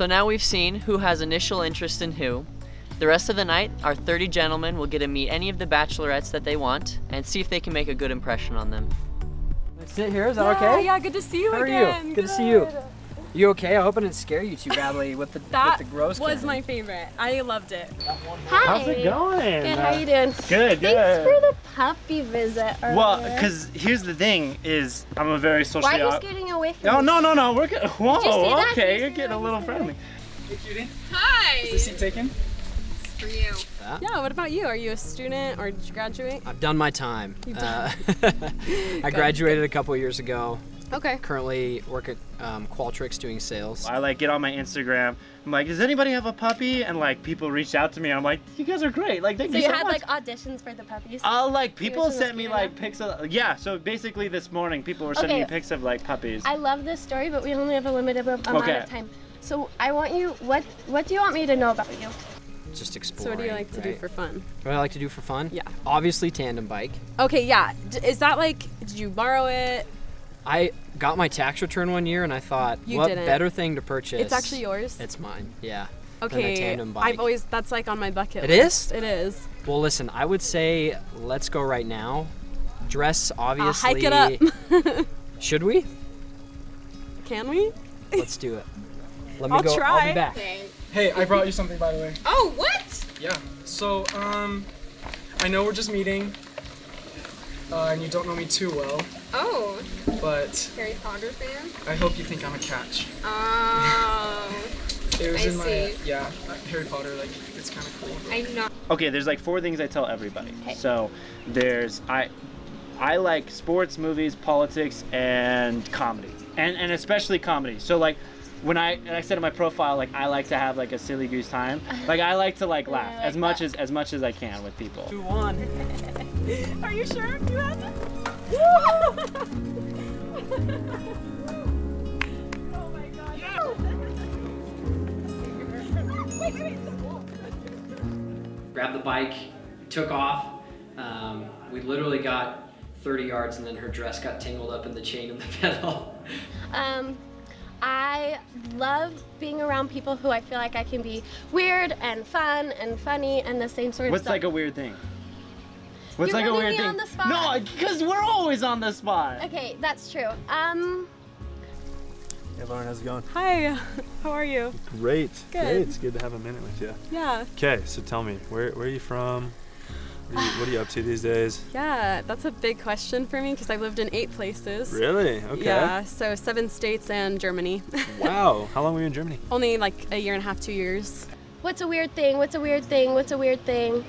So now we've seen who has initial interest in who. The rest of the night, our 30 gentlemen will get to meet any of the bachelorettes that they want and see if they can make a good impression on them. Sit here, is that yeah, okay? Yeah, good to see you How again. are you? Good, to see you. You okay? I hope I didn't scare you too badly with the, That with the gross That was candy. my favorite. I loved it. Hi. How's it going? Good, how you doing? Good, Thanks good. for the puppy visit. Well, because here's the thing: is I'm a very socially. Why are you getting away from No, me? no, no, no. We're good. Whoa, Did you see that? Okay, you you're getting a little friendly. Hey, cutie. Hi. Is the seat taken? For you. Yeah, what about you? Are you a student or did you graduate? I've done my time. You've Uh, I graduated a couple years ago. Okay. Currently work at um, Qualtrics doing sales. I like get on my Instagram. I'm like, does anybody have a puppy? And like people reach out to me. I'm like, you guys are great. Like, thank So you you so had much. like auditions for the puppies? Uh, like people sent me supposed to like pics of yeah. So basically this morning people were sending Okay. me pics of like puppies. I love this story, but we only have a limited amount Okay. of time. So I want you. What What do you want me to know about you? Just So exploring. what do you like to do for fun? What do I like to do for fun? Yeah. Obviously tandem bike. Okay, yeah. D- is that like, did you borrow it? I got my tax return one year and I thought, You what didn't. better thing to purchase? It's actually yours. It's mine. Yeah. okay. tandem bike. I've always that's like on my bucket. It list. is? It is. Well, listen, I would say let's go right now. Dress obviously. Uh, hike it up. Should we? Can we? Let's do it. Let me I'll go. I'll try. be back. Hey, I brought you something by the way. Oh, what? Yeah. So, um, I know we're just meeting, uh, and you don't know me too well, Oh, but Harry Potter fan. I hope you think I'm a catch. Oh, It was I in my yeah, Harry Potter. Like, it's kind of cool. I'm not. Okay, there's like four things I tell everybody. So there's I I like sports, movies, politics, and comedy, and and especially comedy. So like when I and I said in my profile like I like to have like a silly goose time. Like I like to like laugh like as much as as much as I can with people. Two one. Are you sure you have it? Grabbed the bike, took off. Um, we literally got 30 yards, and then her dress got tangled up in the chain of the pedal. Um, I love being around people who I feel like I can be weird and fun and funny and the same sort of What's stuff. like a weird thing? What's You're like a weird me thing? on the spot. No, because we're always on the spot. Okay, that's true. Um, Hey Lauren, how's it going? Hi. How are you? Great. Good. Great. It's good to have a minute with you. Yeah. Okay, so tell me, where, where are you from? What are you, what are you up to these days? Yeah, that's a big question for me because I've lived in eight places. Really? Okay. Yeah, so seven states and Germany. Wow. How long were you in Germany? Only like a year and a half, two years. what's a weird thing? What's a weird thing? What's a weird thing?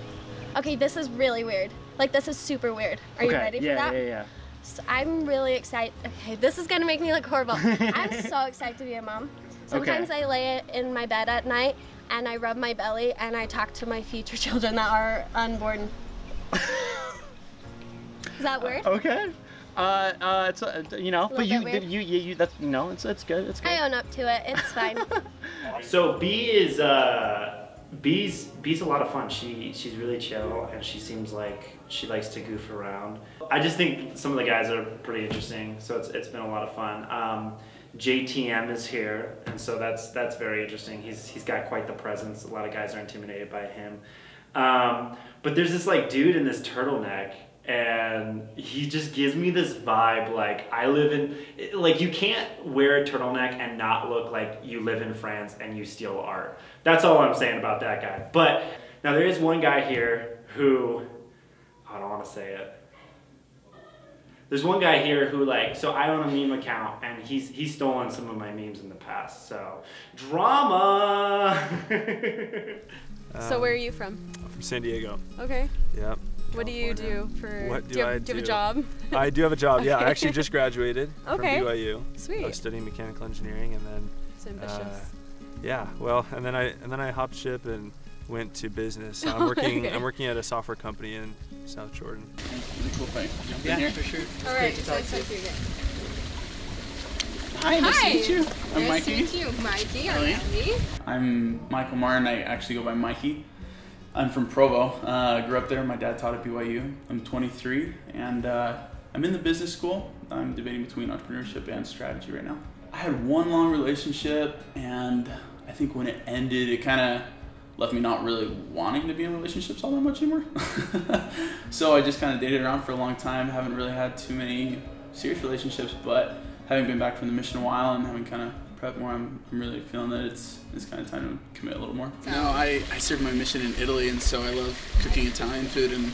Okay, this is really weird. Like this is super weird. Are you okay. ready for that? Yeah, yeah, So I'm really excited. Okay, this is gonna make me look horrible. I'm so excited to be a mom. Sometimes I lay it in my bed at night and I rub my belly and I talk to my future children that are unborn. Is that weird? Okay. Uh, uh, it's uh, you know, but you, bit you, you, you, that's you know, it's it's good, it's good. I own up to it. It's fine. So B is uh, B's B's a lot of fun. She she's really chill and she seems like she likes to goof around. I just think some of the guys are pretty interesting. So it's it's been a lot of fun. Um, JTM is here, and so that's that's very interesting. He's he's got quite the presence. A lot of guys are intimidated by him. Um, but there's this like dude in this turtleneck and he just gives me this vibe like I live in like you can't wear a turtleneck and not look like you live in France and you steal art. That's all I'm saying about that guy. But now there is one guy here who I don't want to say it. There's one guy here who like so I own a meme account and he's he's stolen some of my memes in the past. So drama. so where are you from? From San Diego. Okay. Yep. What do you do for? What do, do you have, I do you have a job? I do have a job. Yeah, I actually just graduated Okay. from BYU. Sweet. I was studying mechanical engineering, and then It's ambitious. uh, yeah, well, and then I and then I hopped ship and went to business. So I'm working. Okay. I'm working at a software company in South Jordan. Really cool thing. Jump Yeah, in here. for sure. All right. So nice to meet you. Hi, nice to meet you. I'm nice Mikey. to meet you, Mikey. Are you? I'm Emily. I'm Michael Martin. I actually go by Mikey. I'm from Provo. Uh, grew up there. My dad taught at BYU. I'm 23, and uh, I'm in the business school. I'm debating between entrepreneurship and strategy right now. I had one long relationship, and I I think when it ended, it kind of left me not really wanting to be in relationships all that much anymore. so I just kind of dated around for a long time. Haven't really had too many serious relationships, but having been back from the mission a while and having kind of prepped more, I'm, I'm really feeling that it's it's kind of time to commit a little more. No, I, I served my mission in Italy, and so I love cooking Italian food, and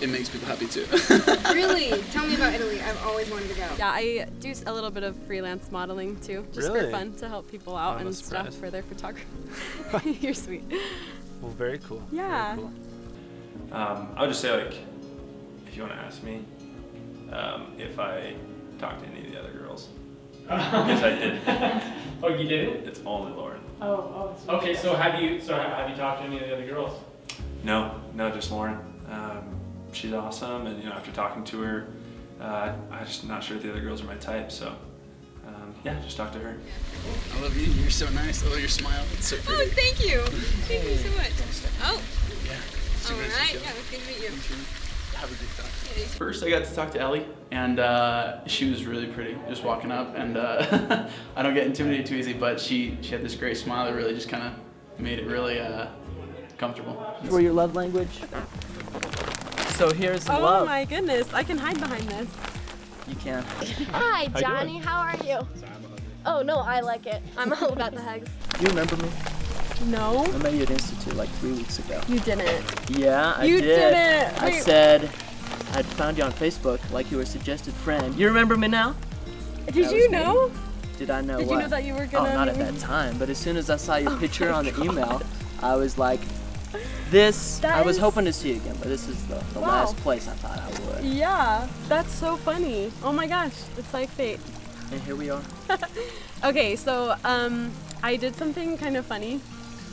it makes people happy too. really? Tell me about Italy. I've always wanted to go. Yeah, I do a little bit of freelance modeling too, just Really? for fun to help people out Oh, and stuff for their photography. You're sweet. Well, very cool. Yeah. Very cool. Um, I would just say, like, if you want to ask me, um, if I talked to any of the other girls, because I did. Oh, you did it? It's only Lauren. Oh, oh. Okay, so have you so have, have you talked to any of the other girls? No, no, just Lauren. Um, she's awesome, and you know, after talking to her, uh, I'm just not sure if the other girls are my type. So, um, yeah, just talk to her. I love you. You're so nice. I love your smile. It's so Oh, thank you. Thank you so much. Oh, Yeah. all Super nice right. Yeah, it was good to meet you. Have a good time. First, I got to talk to Ellie, and uh, she was really pretty. Just walking up, and uh, I don't get intimidated too easy, but she she had this great smile that really just kind of made it really uh, comfortable. For your love language. So here's some Oh love. my goodness, I can hide behind this. You can. Hi, Johnny. How are you? Oh no, I like it. I'm all about the hugs. You remember me? No, I met you at Institute like three weeks ago. you didn't. Yeah, I You did. didn't. I Wait. said I'd found you on Facebook like you were a suggested friend. You remember me now? Did That you was me. know? Did I know Did what? you know that you were Oh, gonna? Oh, not at that time, but as soon as I saw your Oh picture my on the God. email, I was like, this, I was is- hoping to see you again, but this is the, the Wow. last place I thought I would. Yeah, that's so funny. Oh my gosh, it's like fate. And here we are. Okay, so um, I did something kind of funny.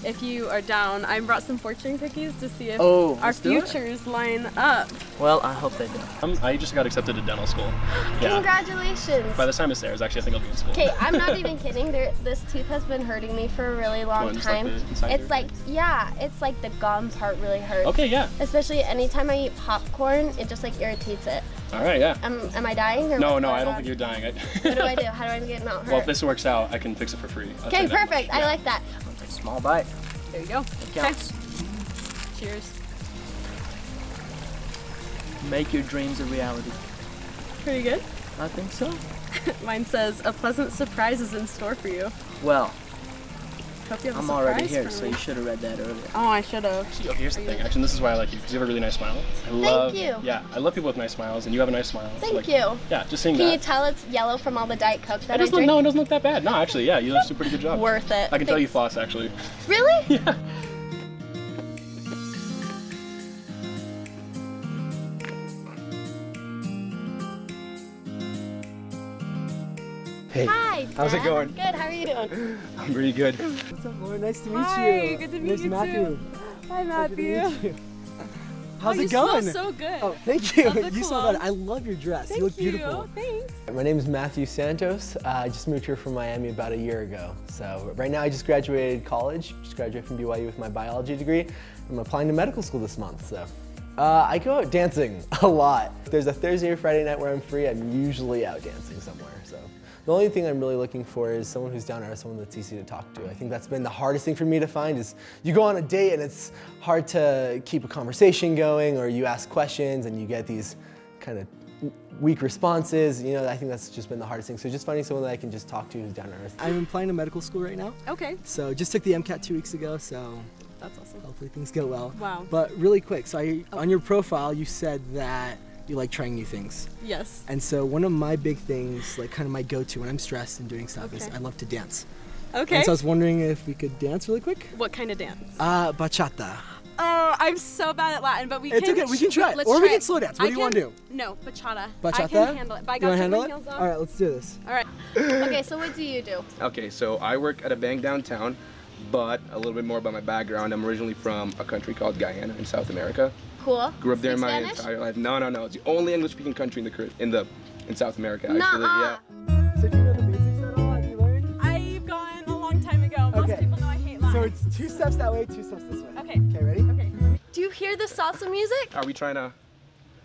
If you are down, I brought some fortune cookies to see if Oh, our let's do it. futures line up. Well, I hope they do. Um, I just got accepted to dental school. Yeah. Congratulations. By the time it's there, it's actually, I think I'll be in school. Okay, I'm not even kidding. There, this tooth has been hurting me for a really long What, just like time. it's here? like, yeah, it's like the gum part really hurts. Okay, yeah. Especially anytime I eat popcorn, it just like irritates it. All right, yeah. Am, am I dying or No, no, I don't on? think you're dying. I, What do I do? How do I get it not hurt? well, if this works out, I can fix it for free. Okay, say that perfect. I Yeah. like that. Small bite. There you go. It counts. Cheers. Make your dreams a reality. Pretty good. I think so. Mine says a pleasant surprise is in store for you. Well, Hope you have a I'm already here, so you should have read that earlier. Oh, I should have. See, okay, here's the thing. Actually, this is why I like you because you have a really nice smile. I love. Thank you. Yeah, I love people with nice smiles, and you have a nice smile. So, Thank like, you. Yeah, just seeing Can you tell it's yellow from all the Diet Coke it that I doesn't look, drink? no, it doesn't look that bad. No, actually, yeah, you do a pretty good job. Worth it. I can tell you floss, actually. Really? Yeah. Hey, Hi. How's it going? Good. How are you doing? I'm pretty good. What's up, Lauren? Nice to meet Hi, you. good to meet nice you Matthew. too. Hi, Matthew. Good to meet you. How's oh, it you going? Smell so good. Oh, thank you. You smell good. I love your dress. Thank you look beautiful. Thanks. My name is Matthew Santos. Uh, I just moved here from Miami about a year ago. So right now I just graduated college. Just graduated from BYU with my biology degree. I'm applying to medical school this month. So uh, I go out dancing a lot. If there's a Thursday or Friday night where I'm free, I'm usually out dancing somewhere. So the only thing I'm really looking for is someone who's down to earth, someone that's easy to talk to. I think that's been the hardest thing for me to find is you go on a date and it's hard to keep a conversation going or you ask questions and you get these kind of weak responses. You know, I think that's just been the hardest thing. So just finding someone that I can just talk to who's down to earth. I'm applying to medical school right now. Okay. So just took the MCAT two weeks ago, so That's awesome. hopefully things go well. Wow. But really quick, so I, oh. on your profile you said that you like trying new things. Yes. And so one of my big things, like kind of my go-to when I'm stressed and doing stuff, is I love to dance. Okay. And so I was wondering if we could dance really quick. What kind of dance? Uh, bachata. Oh, I'm so bad at Latin, but we can. It's okay, we can try it. Let's Or we can it. slow dance. What I do you wanna can- do? No, bachata. Bachata? I can handle it. But I you got wanna handle it? heels on. All right, let's do this. All right. okay, so what do you do? Okay, so I work at a bank downtown, but a little bit more about my background. I'm originally from a country called Guyana in South America. Cool. Grew up there Speak my Spanish? entire life. No, no, no. It's the only English-speaking country in the in the in South America. Actually, Nuh-uh. yeah. So do you know the basics at all? Have you learned? I've gone a long time ago. Most Okay. people know I hate Latin. So it's two steps that way, two steps this way. Okay. Okay, ready? Okay. Do you hear the salsa music? Are we trying to?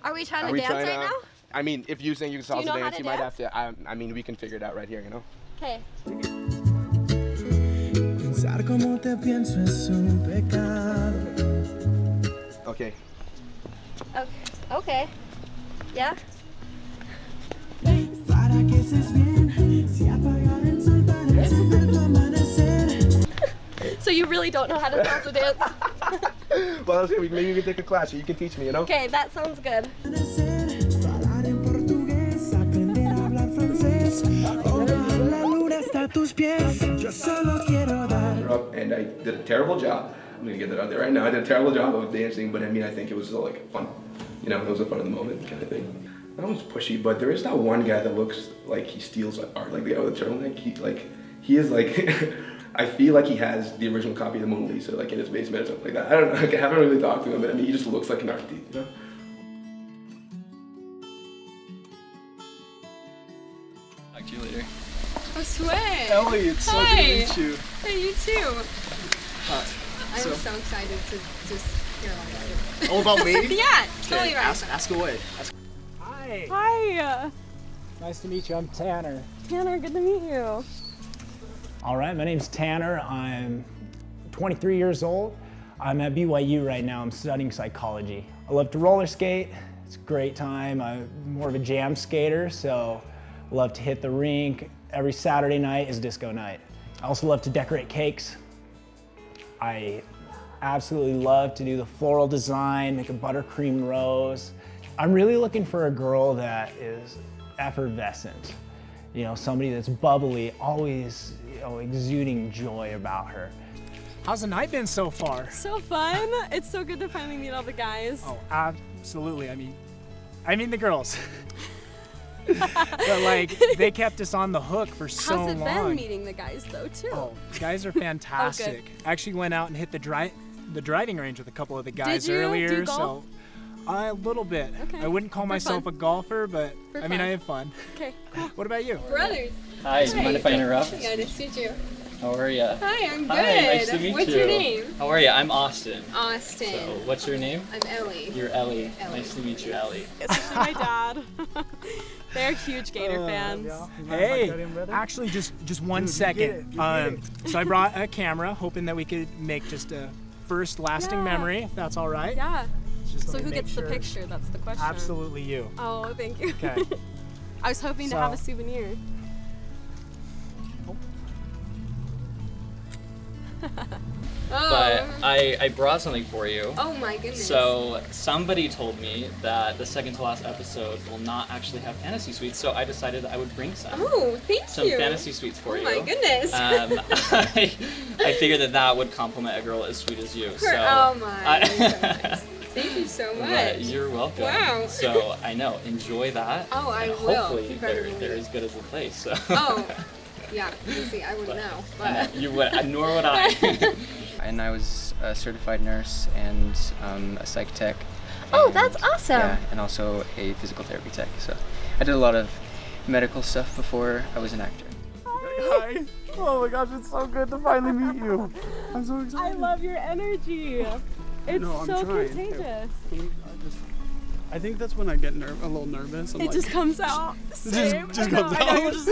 Are we trying to we dance trying right to? now? I mean, if you saying you can Do you salsa know dance, to you might have to. I, I mean, we can figure it out right here. You know. Okay. Pensar como te pienso es un pecado. Okay. Okay. Okay. Yeah. Para que estés bien, si apagar el sol para encender tu amanecer. So you really don't know how to salsa dance? Well, let's see, maybe we can take a class or you can teach me, you know? Okay, that sounds good. Hablar en portugués, aprender a hablar francés. O bajar la luna hasta tus pies. Yo solo quiero dar. Up and I did a terrible job. I'm gonna get that out there right now. I did a terrible job of dancing, but I mean, I think it was still like fun. You know, it was a fun of the moment kind of thing. That one's pushy, but there is that one guy that looks like he steals art, like the guy with the turtleneck. He like, he is like, I feel like he has the original copy of the Mona Lisa like in his basement or something like that. I don't know. Like, I haven't really talked to him, but I mean, he just looks like an art thief, you know. Talk to you later. Oh, sweet. Ellie, it's so good to meet you. Hey, you too. Hi. I'm So- so, excited to just hear all about it. All about me? yeah, tell Okay, me about ask, ask away. Ask- Hi. Hi. Nice to meet you. I'm Tanner. Tanner, good to meet you. All right, my name's Tanner. I'm 23 years old. I'm at BYU right now. I'm studying psychology. I love to roller skate. It's a great time. I'm more of a jam skater, so I love to hit the rink. Every Saturday night is disco night. I also love to decorate cakes. I absolutely love to do the floral design, make a buttercream rose. I'm really looking for a girl that is effervescent. You know, somebody that's bubbly, always you know, exuding joy about her. How's the night been so far? So fun. It's so good to finally meet all the guys. Oh, absolutely. I mean, I mean the girls. but like, they kept us on the hook for so long. How's it long. been meeting the guys though too? Oh, the guys are oh, fantastic. I actually went out and hit the dri- the driving range with a couple of the guys you? Do you earlier. golf? So a little bit. Okay. I wouldn't call For myself fun. a golfer, but For I mean fun. I have fun. Okay, cool. What about you? Brothers. Hi, do you mind if I interrupt? Yeah, nice to meet you. How are you? Hi, I'm good. Hi, nice to meet What's you. your name? How are you? I'm Austin. Austin. So, what's your name? I'm Ellie. You're Ellie. Ellie. Nice to meet you, Ellie. Especially my dad. They're huge Gator fans. Hey, actually, just just one Dude, second. get it, you get um, so I brought a camera, hoping that we could make just a first lasting Yeah. memory, if that's all right. Yeah. Just So who gets sure. the picture? That's the question. Absolutely you. Oh, thank you. Okay. I was hoping to have a souvenir. Oh. But I, I brought something for you. Oh my goodness. So somebody told me that the second to last episode will not actually have fantasy suites, so I decided I would bring some. Oh, thank some you. Some fantasy suites for Oh you. Oh my goodness. Um, I, I figured that that would compliment a girl as sweet as you. So oh my I- Thank you so But much. you're welcome. Wow. So I know, enjoy that. Oh, I and will. Hopefully they're, they're as good as the place. So. Oh, yeah. You see, I wouldn't know, but you would, nor would I. and I was a certified nurse and um, a psych tech. Oh, and- that's awesome. Yeah, and also a physical therapy tech. So I did a lot of medical stuff before I was an actor. Hi. Oh my gosh, it's so good to finally meet you. I'm so excited. I love your energy. It's No, I'm so trying. contagious. I think that's when I get ner- a little nervous. I'm It like, just comes out. It just- Same. just I know, comes I know, out. you're just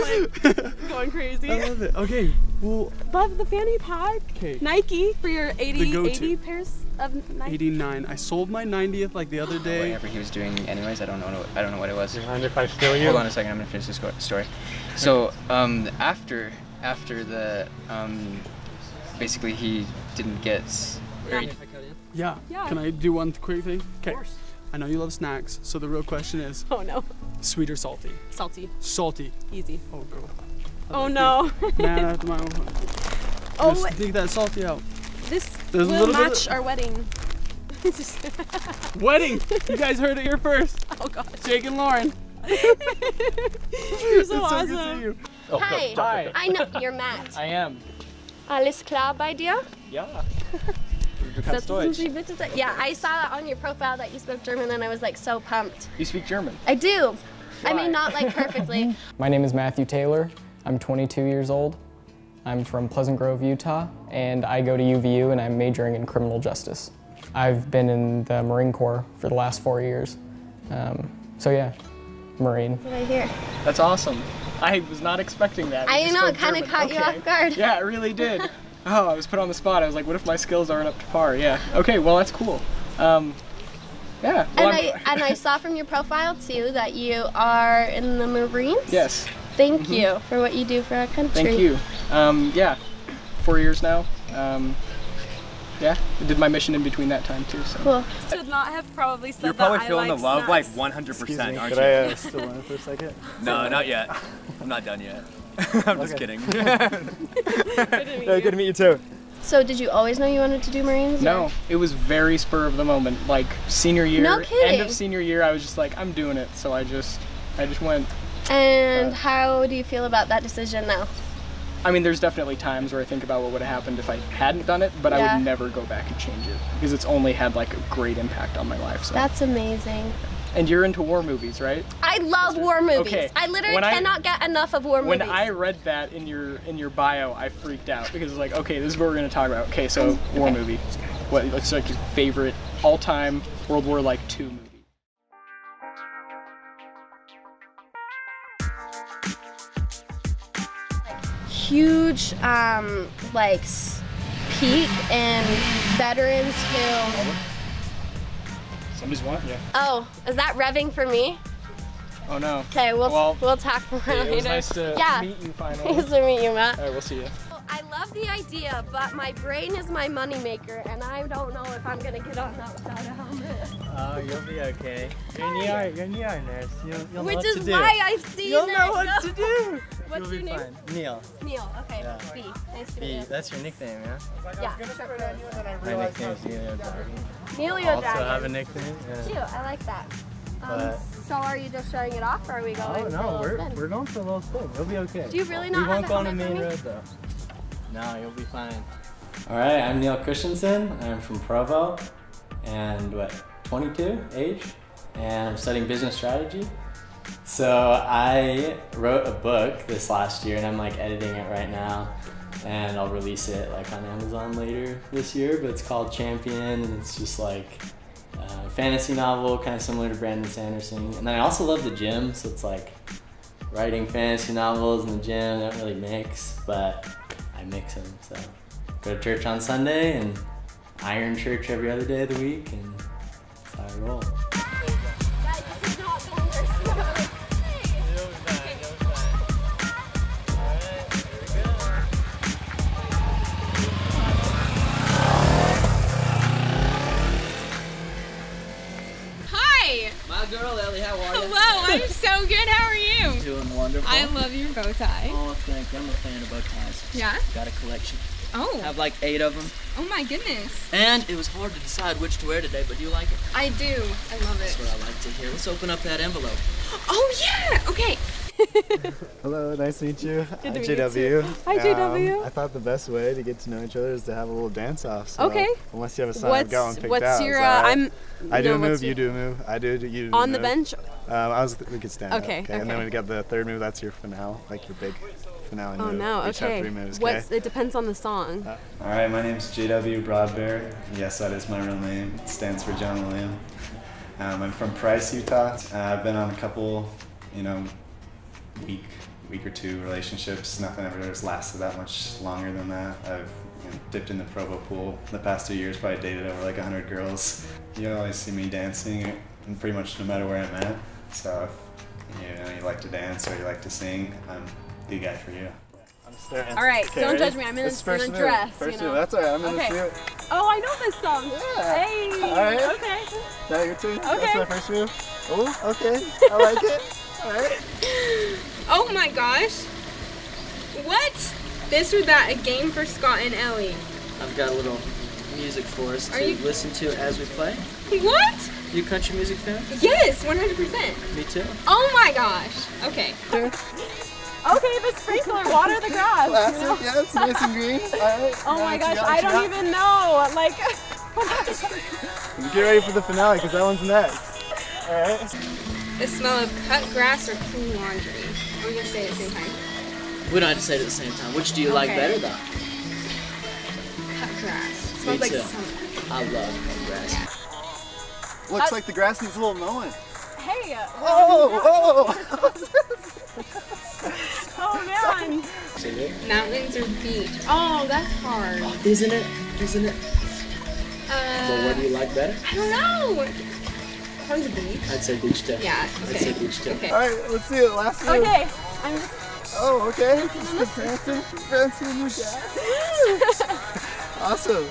like going crazy. I love it. Okay, well, Love the fanny pack. 'Kay. Nike for your 80, 80 pairs of Nike. 89. I sold my 90th like the other day. Whatever he was doing, anyways, I don't know. I don't know what it was. mind if I steal you? Hold on a second. I'm gonna finish this story. So um, after after the um, basically he didn't get. Very, Yeah. Yeah. Can I do one quick thing? Okay. I know you love snacks, so the real question is Oh no. sweet or salty? Salty. Salty. Easy. Oh, girl. Oh no. Man after my own heart. Oh, Just wait. dig that salty out. This There's a will little bit of- match our wedding. Wedding! You guys heard it here first. Oh god. Jake and Lauren. You're so It's so good to see you. Oh, Hi. Hi. I know you're Matt. I am. Alles klar bei dir? Ja. Setzen Sie bitte da- Yeah, I saw that on your profile that you spoke German and I was like so pumped. You speak German. I do. I mean, not like perfectly. My name is Matthew Taylor. I'm 22 years old. I'm from Pleasant Grove, Utah, and I go to UVU and I'm majoring in criminal justice. I've been in the Marine Corps for the last four years. Um, so yeah, Marine. Right here. That's awesome. I was not expecting that. I You know, it kinda German. caught you off guard. Yeah, it really did. Oh, I was put on the spot. I was like, what if my skills aren't up to par? Yeah. Okay, well that's cool. Um, yeah. Well, And I'm- and I saw from your profile too that you are in the Marines. Yes. Thank Mhm. you for what you do for our country. Thank you. Um, yeah, four years now. Um, yeah, I did my mission in between that time too. So. Cool. Should not have probably said You're probably that I feeling like the love snacks. like 100%, aren't Could I you? uh, still learn for a second? No, not yet. I'm not done yet. I'm just Okay. kidding. Yeah, good to meet you too. So did you always know you wanted to do Marines? or- No, it was very spur of the moment. Like senior year, No end of senior year, I was just like, I'm doing it. So I just, I just went. And how do you feel about that decision now? I mean, there's definitely times where I think about what would have happened if I hadn't done it, but I would never go back and change it because it's only had like a great impact on my life. So. That's amazing. And you're into war movies, right? I love war movies. Okay, I literally when I- cannot get enough of war When movies. When I read that in your in your bio, I freaked out because it's like, okay, this is what we're gonna talk about. Okay, so war movie. What looks like your favorite all-time World War like two movie? Huge, um, like peak in veterans who. Somebody's one, yeah. Oh, is that revving for me? Oh no. Okay, we'll Well, we'll talk more hey, later. it was nice to yeah. meet you finally. nice to meet you, Matt. All right, we'll see you. I love the idea, but my brain is my moneymaker, and I don't know if I'm gonna get on that without a helmet. Oh, you'll be okay. You're in the ER, you're in the ER nurse. You'll, you'll know Which what is to do. why I've seen You'll know it. what to do. What's You'll your be name? fine. Neil. Neil. Okay. Yeah. B. Nice to meet you. B, that's your nickname, yeah? Yeah. Sure. My nickname's Neilio Dragon. Neilio also Dragon. have a nickname? Yeah. Cute. I like that. Um, so are you just showing it off, or are we going? Oh for a no, we're, spin? we're going for a little spin. You'll be okay. Do you really we not have won't the go on the helmet for main road though. No, you'll be fine. All right, I'm Neil Christensen. I'm from Provo, and what, 22 age, and I'm studying business strategy. So I wrote a book this last year, and I'm like editing it right now, and I'll release it like on Amazon later this year. But it's called Champion, and it's just like a fantasy novel, kind of similar to Brandon Sanderson. And then I also love the gym, so it's like writing fantasy novels in the gym. Don't really mix, but mix them. So go to church on Sunday and iron church every other day of the week, and that's how I roll. Wonderful. I love your bow tie. Oh, thank you. I'm a fan of bow ties. Yeah? Got a collection. Oh. I Have like eight of them. Oh my goodness. And it was hard to decide which to wear today, but do you like it? I do. I love it. That's what I like to hear. Let's open up that envelope. Oh yeah. Okay. Hello, nice to meet you. Good to I'm meet you JW. too. Hi, JW. Um, I thought the best way to get to know each other is to have a little dance off. So Okay. Unless you have a song What's- going picked what's out. your, uh, right? I'm- I do no, a move, you do a move, I do, you do On a the bench? Um, I was, we could stand Okay, up. Okay. And then okay. we got the third move. That's your finale, like your big finale Oh move. no. Each have Okay. three moves. What's it depends on the song. All right, my name's JW Broadbear. Yes, that is my real name. It stands for John William. Um, I'm from Price, Utah. Uh, I've been on a couple, you know, week, week or two relationships. Nothing ever has lasted that much longer than that. I've you know, dipped in the Provo pool the past two years. Probably dated over like 100 girls. You always see me dancing, and pretty much no matter where I'm at. So if you know you like to dance or you like to sing, I'm the guy for you. All right, Okay, don't judge me. I'm in, This a, first in a dress. First you know. move. That's all right. I'm in the okay. suit. Oh, I know this song. Hey. All right. Okay. Now your turn. Okay. That's my first move. Oh, okay. I like it. All right. Oh my gosh. What? This or that? A game for Scott and Ellie. I've got a little music for us Are to you- listen to as we play. What? You a country music fan? Yes, 100%. Me too. Oh my gosh. Okay. Okay, the sprinkler, water the grass. Classic, you know? yeah, it's nice and green. All right. Oh my gosh, got, I don't got? even know. Like, Get ready for the finale because that one's next. All right. The smell of cut grass or clean laundry. We're gonna say it at the same time. We don't have to say it at the same time. Which do you like better though? Cut grass. Me smells like too. summer. I love cut grass. Looks like the grass needs a little mowing. Hey. uh, Oh, oh man. Mountains or beach? Oh, that's hard. Isn't it? Isn't it? Uh, But what do you like better? I don't know. Sounds a beach. I'd say beach too. Yeah, I'd say beach too. Okay. All right, let's see it. Last move. Okay. I'm just. Oh, okay. Just the prancing, prancing in your awesome.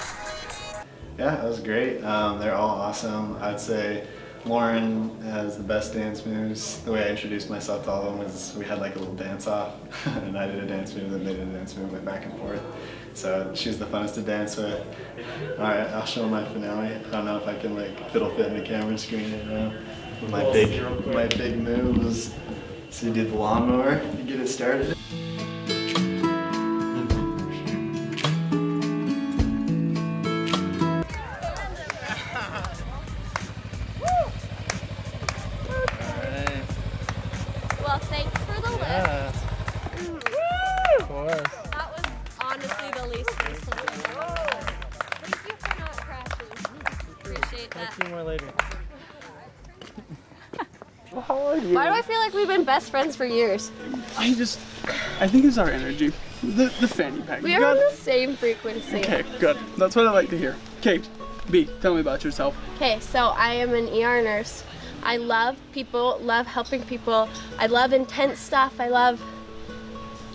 Yeah, that was great. Um, they're all awesome. I'd say Lauren has the best dance moves. The way I introduced myself to all of them was we had like a little dance off, and I did a dance move, then they did a dance move, went back and forth. So uh, she's the funnest to dance with. All right, I'll show my finale. I don't know if I can like it'll fit in the camera screen right now. My big, my big move was so you did the lawnmower to get it started. Best friends for years? I just, I think it's our energy. The, the fanny pack. We You are got- on the same frequency. Okay, good. That's what I like to hear. Okay, B, tell me about yourself. Okay, so I am an ER nurse. I love people, love helping people. I love intense stuff. I love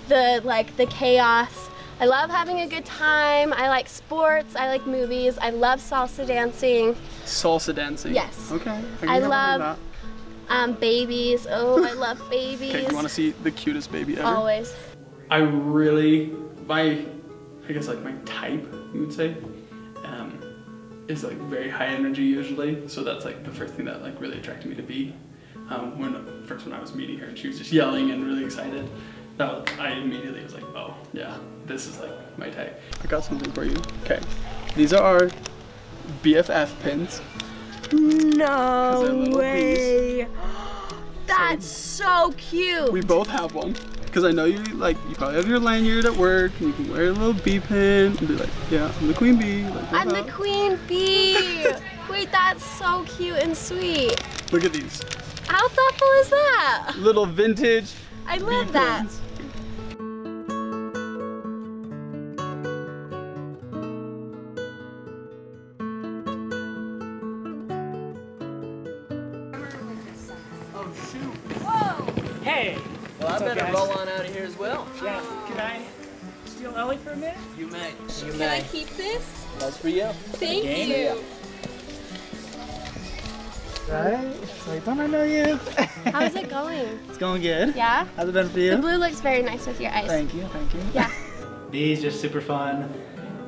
the like the chaos. I love having a good time. I like sports. I like movies. I love salsa dancing. Salsa dancing. Yes. Okay. I behind love um, babies. Oh, I love babies. Okay, you want to see the cutest baby ever? Always. I really, my, I guess like my type, you would say, um, is like very high energy usually. So that's like the first thing that like really attracted me to B. Um, when first when I was meeting her and she was just yelling and really excited, that was, I immediately was like, oh yeah, this is like my type. I got something for you. Okay, these are our BFF pins. No way. That's so cute. We both have one. Because I know you like you probably have your lanyard at work and you can wear a little bee pin and be like, yeah, I'm the queen bee. Like, I'm the queen bee. Wait, that's so cute and sweet. Look at these How thoughtful is that? little vintage. I love that. pins. Hey. Well, I What's up, better guys? roll on out of here as well. Yeah. Can I steal Ellie for a minute? You may. You Can I keep this? That's for you. Thank Game? you. Right? Like, don't I know you? How's it going? It's going good. Yeah? How's it been for you? The blue looks very nice with your eyes. Thank you, thank you. Yeah. B's just super fun,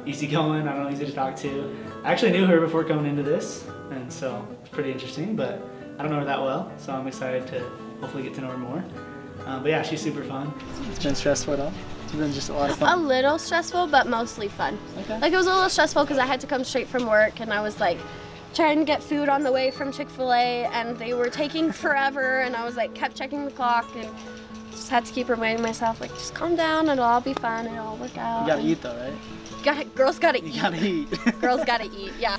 easygoing, I don't know, easy to talk to. I actually knew her before coming into this, and so it's pretty interesting, but I don't know her that well, so I'm excited to hopefully get to know her more. Um, but yeah, she's super fun. It's been stressful at all. It's been just a lot of fun. A little stressful, but mostly fun. Okay. Like it was a little stressful because I had to come straight from work and I was like trying to get food on the way from Chick-fil-A and they were taking forever and I was like kept checking the clock and just had to keep reminding myself like just calm down it'll all be fun it'll all work out. You gotta eat though, right? Gotta, girls gotta eat. You gotta eat. girls gotta eat, yeah.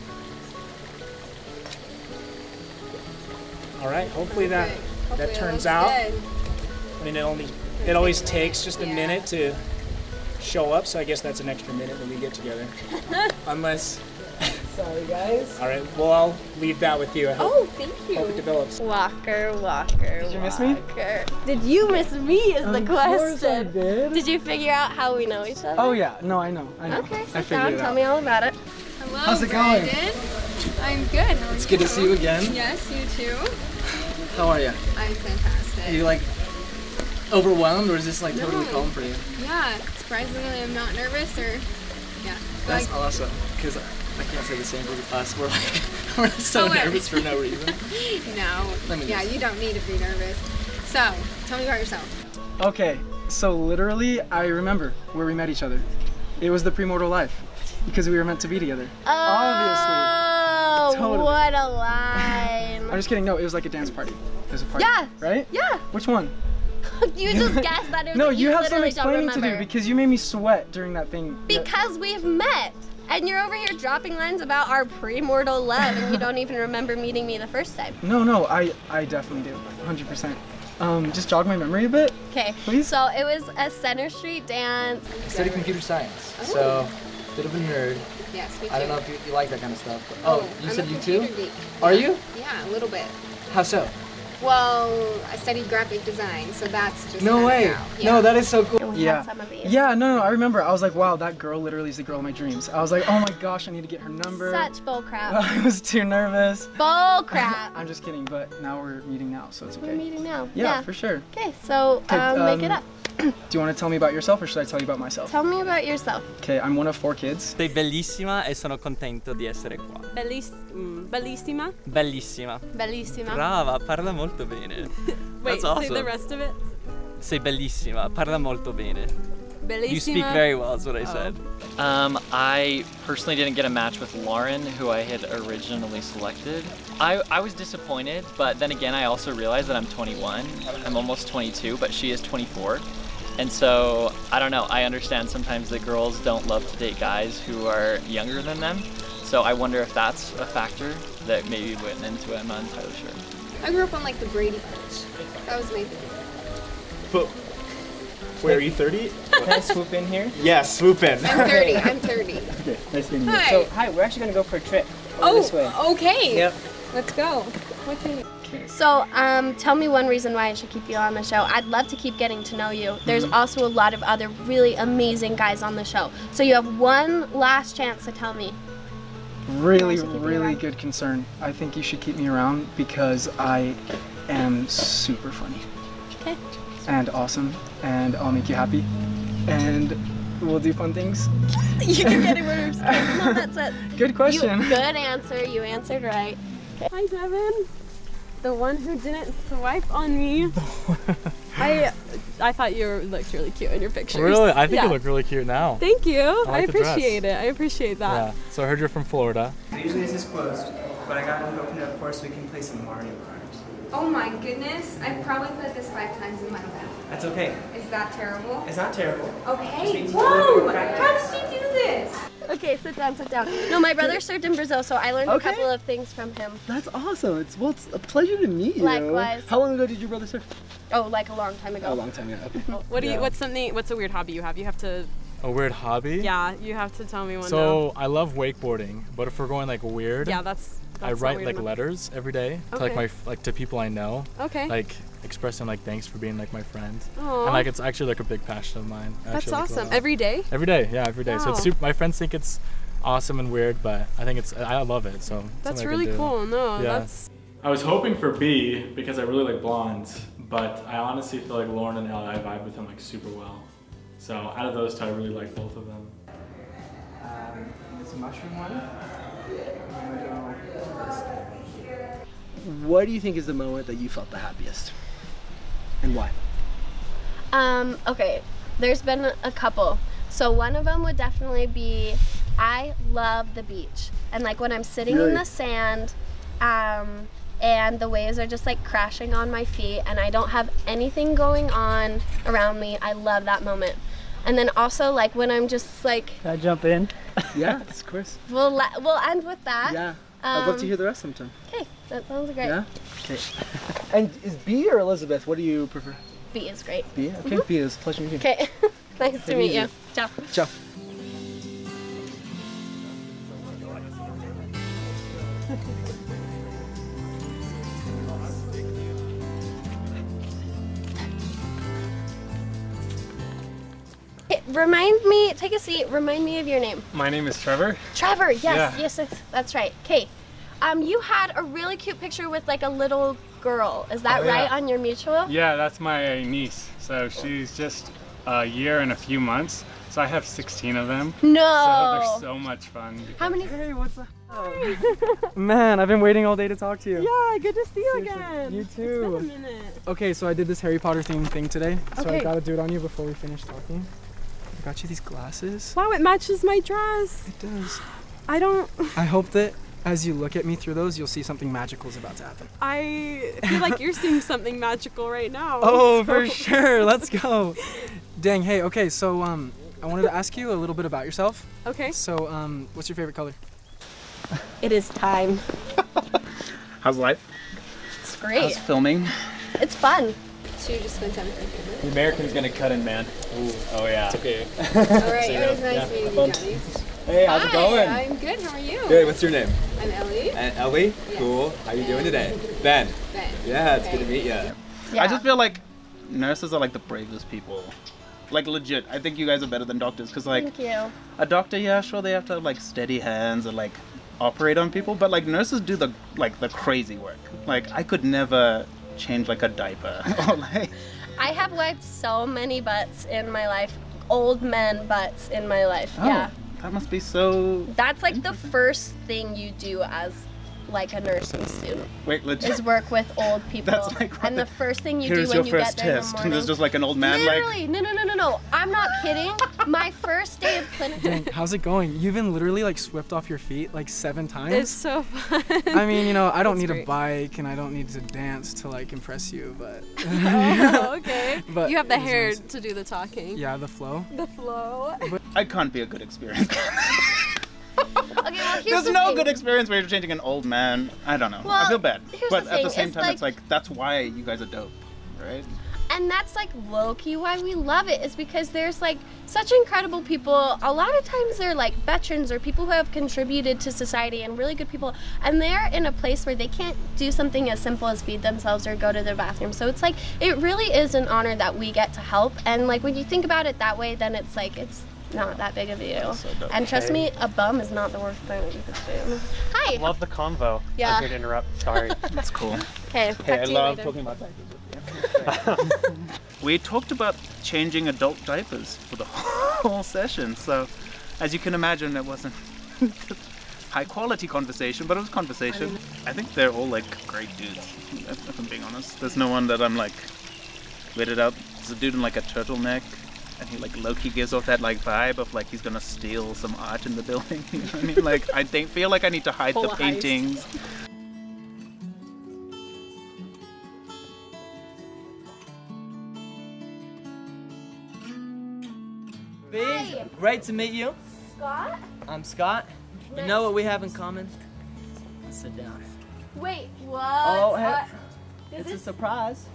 All right. Hopefully that Hopefully that turns out. good. I mean, it only it always takes just a minute to show up, so I guess that's an extra minute when we get together. Unless. Sorry, guys. All right. Well, I'll leave that with you. I hope, Oh, thank you. hope it develops. Walker, Walker. Did you miss me? Did you miss me? Is the Of question. course I did. Did you figure out how we know each other? Oh yeah, no, I know, I know. Okay, sit figured down. it Tell out. me all about it. Hello, How's it going? Brandon. I'm good. How are It's good to see you again. Yes, you too. How are you? I'm fantastic. Are you like overwhelmed or is this like totally calm for you? Yeah, surprisingly, I'm not nervous or. Yeah. That's like, awesome. Because I can't say the same for the class. We're like, we're so Oh, nervous for no reason. no. Let me Yeah, guess. you don't need to be nervous. So, tell me about yourself. Okay, so literally, I remember where we met each other. It was the premortal life, because we were meant to be together. Oh, Totally. what a line. I'm just kidding. No, it was like a dance party. It was a party. Yeah. Right? Yeah. Which one? you just guessed that it was No, like you have some explaining to do remember. because you made me sweat during that thing. Yeah. Because we've met. And you're over here dropping lines about our pre-mortal love, and you don't even remember meeting me the first time. No, no, I, I definitely do, 100%. Um, just jog my memory a bit. Okay. Please? So it was a Center Street dance. I study computer science, so bit of a nerd. Yes, me I don't know if you, you like that kind of stuff. But, oh, you I'm said a you too? geek. Are you? Yeah, a little bit. How so? Well, I studied graphic design, so that's just No way. how- No, that is so cool. we yeah. had some of these. Yeah, no, no, I remember. I was like, wow, that girl literally is the girl of my dreams. I was like, oh my gosh, I need to get her number. Such bull crap. I was too nervous. bull crap. I'm just kidding, but now we're meeting now, so it's okay. We're meeting now. Yeah, for sure. Okay, so Okay, um, make it um, up. Do you want to tell me about yourself or should I tell you about myself? Tell me about yourself. Okay, I'm one of four kids. Sei bellissima e sono contento di essere qua. Belliss- mm, bellissima. Bellissima. Bellissima. Brava, parla molto bene. Wait, That's say the rest of it. Sei bellissima, parla molto bene. Bellissima. You speak very well, is what I Oh. said. Um, I personally didn't get a match with Lauren, who I had originally selected. I, I was disappointed, but then again, I also realized that I'm 21. I'm almost 22, but she is 24. And so, I don't know, I understand sometimes that girls don't love to date guys who are younger than them. So I wonder if that's a factor that maybe went into it. I'm not entirely sure. I grew up on like the Brady Bunch. That was my me. But wait, are you 30? Can I swoop in here? Yes, swoop in. I'm 30. I'm 30. Okay, nice meeting you. Hi. So, hi, we're actually gonna go for a trip. over Oh, this way. okay. Yep. Let's go. What's your So, um, tell me one reason why I should keep you on the show. I'd love to keep getting to know you. There's Mm-hmm. also a lot of other really amazing guys on the show. So you have one last chance to tell me. Really, should keep you really good concern. I think you should keep me around because I am super funny. Okay. And awesome, and I'll make you happy. And we'll do fun things. you can get it where No, that's it. Good question. You, good answer. You answered right. Hi, Devin. The one who didn't swipe on me. I I thought you looked really cute in your pictures. Really? I think yeah. you look really cute now. Thank you. I, like the dress. appreciate it. I appreciate that. Yeah. So I heard you're from Florida. Usually this is closed, but I got it opened up for us so we can play some Mario Kart. Oh my goodness. I've probably played this five times in my life. That's okay. Is that terrible? It's not terrible. Okay. need to do a little Whoa! How practice. did you do this? Okay, sit down, sit down. No, my brother served in Brazil, so I learned Okay. a couple of things from him. That's awesome. It's well, it's a pleasure to meet you. Likewise. How long ago did your brother serve? Oh, like a long time ago. A long time ago. Okay. Oh, what do you? Yeah. What's something? What's a weird hobby you have? You have to. A weird hobby? Yeah, you have to tell me one. So I love wakeboarding, but if we're going like weird, Yeah, that's- I that's not write like enough. letters every day to like my like to people I know. Okay. Like expressing like thanks for being like my friend. Aw. And like it's actually like a big passion of mine. I That's actually, like, it a awesome. lot. Every day? Every day, yeah, every day. So it's super. My friends think it's awesome and weird, but I think it's I love it. So That's something I can really cool. No, yeah. that's. I was hoping for B because I really like blondes, but I honestly feel like Lauren and Ellie, I vibe with them like super well. So out of those two, I really like both of them. Um, this mushroom one. I'm gonna go this guy. What do you think is the moment that you felt the happiest? And why? Um, okay, there's been a couple. So one of them would definitely be I love the beach. And like when I'm sitting in the sand, um, and the waves are just like crashing on my feet and I don't have anything going on around me. I love that moment. And then also like when I'm just like Can I jump in? Yeah, of course. we'll la- we'll end with that. Yeah. I'd love to Um, hear the rest sometime. Okay, that sounds great. Yeah? Okay. and is B or Elizabeth? What do you prefer? B is great. B? Okay, Mhm. B is pleasure meeting you. Okay. nice to Take it meet you. Ciao. Ciao. Okay, Remind me, take a seat, remind me of your name. My name is Trevor. Trevor, yes, Yeah. yes, yes, that's right. Okay. Um, you had a really cute picture with like a little girl. Is that Oh, yeah. right on your mutual? Yeah, that's my niece. So she's just a year and a few months. So I have 16 of them. No. So they're so much fun. How many? Hey, what's up? Man, I've been waiting all day to talk to you. Yeah, good to see you again. You too. It's been a minute. Okay, so I did this Harry Potter theme thing today. So I Okay. gotta do it on you before we finish talking. I got you these glasses. Wow, it matches my dress. It does. I don't. I hope that as you look at me through those, you'll see something magical is about to happen. I feel like you're seeing something magical right now. Oh, so- for sure. Let's go. Dang. Hey. Okay. So um, I wanted to ask you a little bit about yourself. Okay. So, um, what's your favorite color? It is time. How's life? It's great. How's filming? It's fun. So you just spent time with The American's gonna cut in, man. oh yeah. It's okay. All right, it was nice meeting you, Johnny. Hey, how's Hi, it going? I'm good. How are you? Good. What's your name? I'm Ellie. And Ellie. Cool. How you doing today? Ben. Ben. Yeah, it's good to meet you. Yeah. I just feel like nurses are like the bravest people. Like legit, I think you guys are better than doctors because like Thank you. a doctor, yeah, sure they have to have like steady hands and like operate on people, but like nurses do the like the crazy work. Like I could never change like a diaper or like I have wiped so many butts in my life. Old men butts in my life. oh, Yeah. that must be so. That's like the first thing you do as like a nursing student. Wait, legit. Is work with old people. That's like and the first thing you Here's do your when you first get there in the test, and morning. there's just like an old man like. Literally, no, no, no, no, no. I'm not kidding. My first day of clinic. Dang, how's it going? You've been literally like swept off your feet like seven times. It's so fun. I mean, you know, I don't It's need great. a bike and I don't need to dance to like impress you, but. oh, okay. But you have the hair nice. to do the talking. Yeah, the flow. The flow. I can't be a good experience. Okay, well, here's There's the no thing. good experience where you're changing an old man. I don't know. I feel bad. But the at the same it's time, it's like- like that's why you guys are dope, right? And that's like low key why we love it is because there's like such incredible people. A lot of times they're like veterans or people who have contributed to society and really good people. And they're in a place where they can't do something as simple as feed themselves or go to their bathroom. So it's like, it really is an honor that we get to help. And like when you think about it that way, then it's like, it's not that big of a deal. and trust me, a bum is not the worst thing that you could do. Hi. Love the convo. Yeah. I'm here to interrupt. Sorry. That's cool. Okay, Hey, I love later. talking about diapers with you. we talked about changing adult diapers for the whole session, so as you can imagine, it wasn't high quality conversation, but it was conversation. I think they're all like great dudes, if, if I'm being honest. There's no one that I'm like weirded out. There's a dude in like a turtleneck. And he like low key gives off that like vibe of like he's gonna steal some art in the building. You know what I mean? Like I think feel like I need to hide Full the heist. paintings. Big, great to meet you. Scott? I'm Scott. You know what we have in common? Sit down. Wait, what? Oh, hey. Uh, It's is a surprise.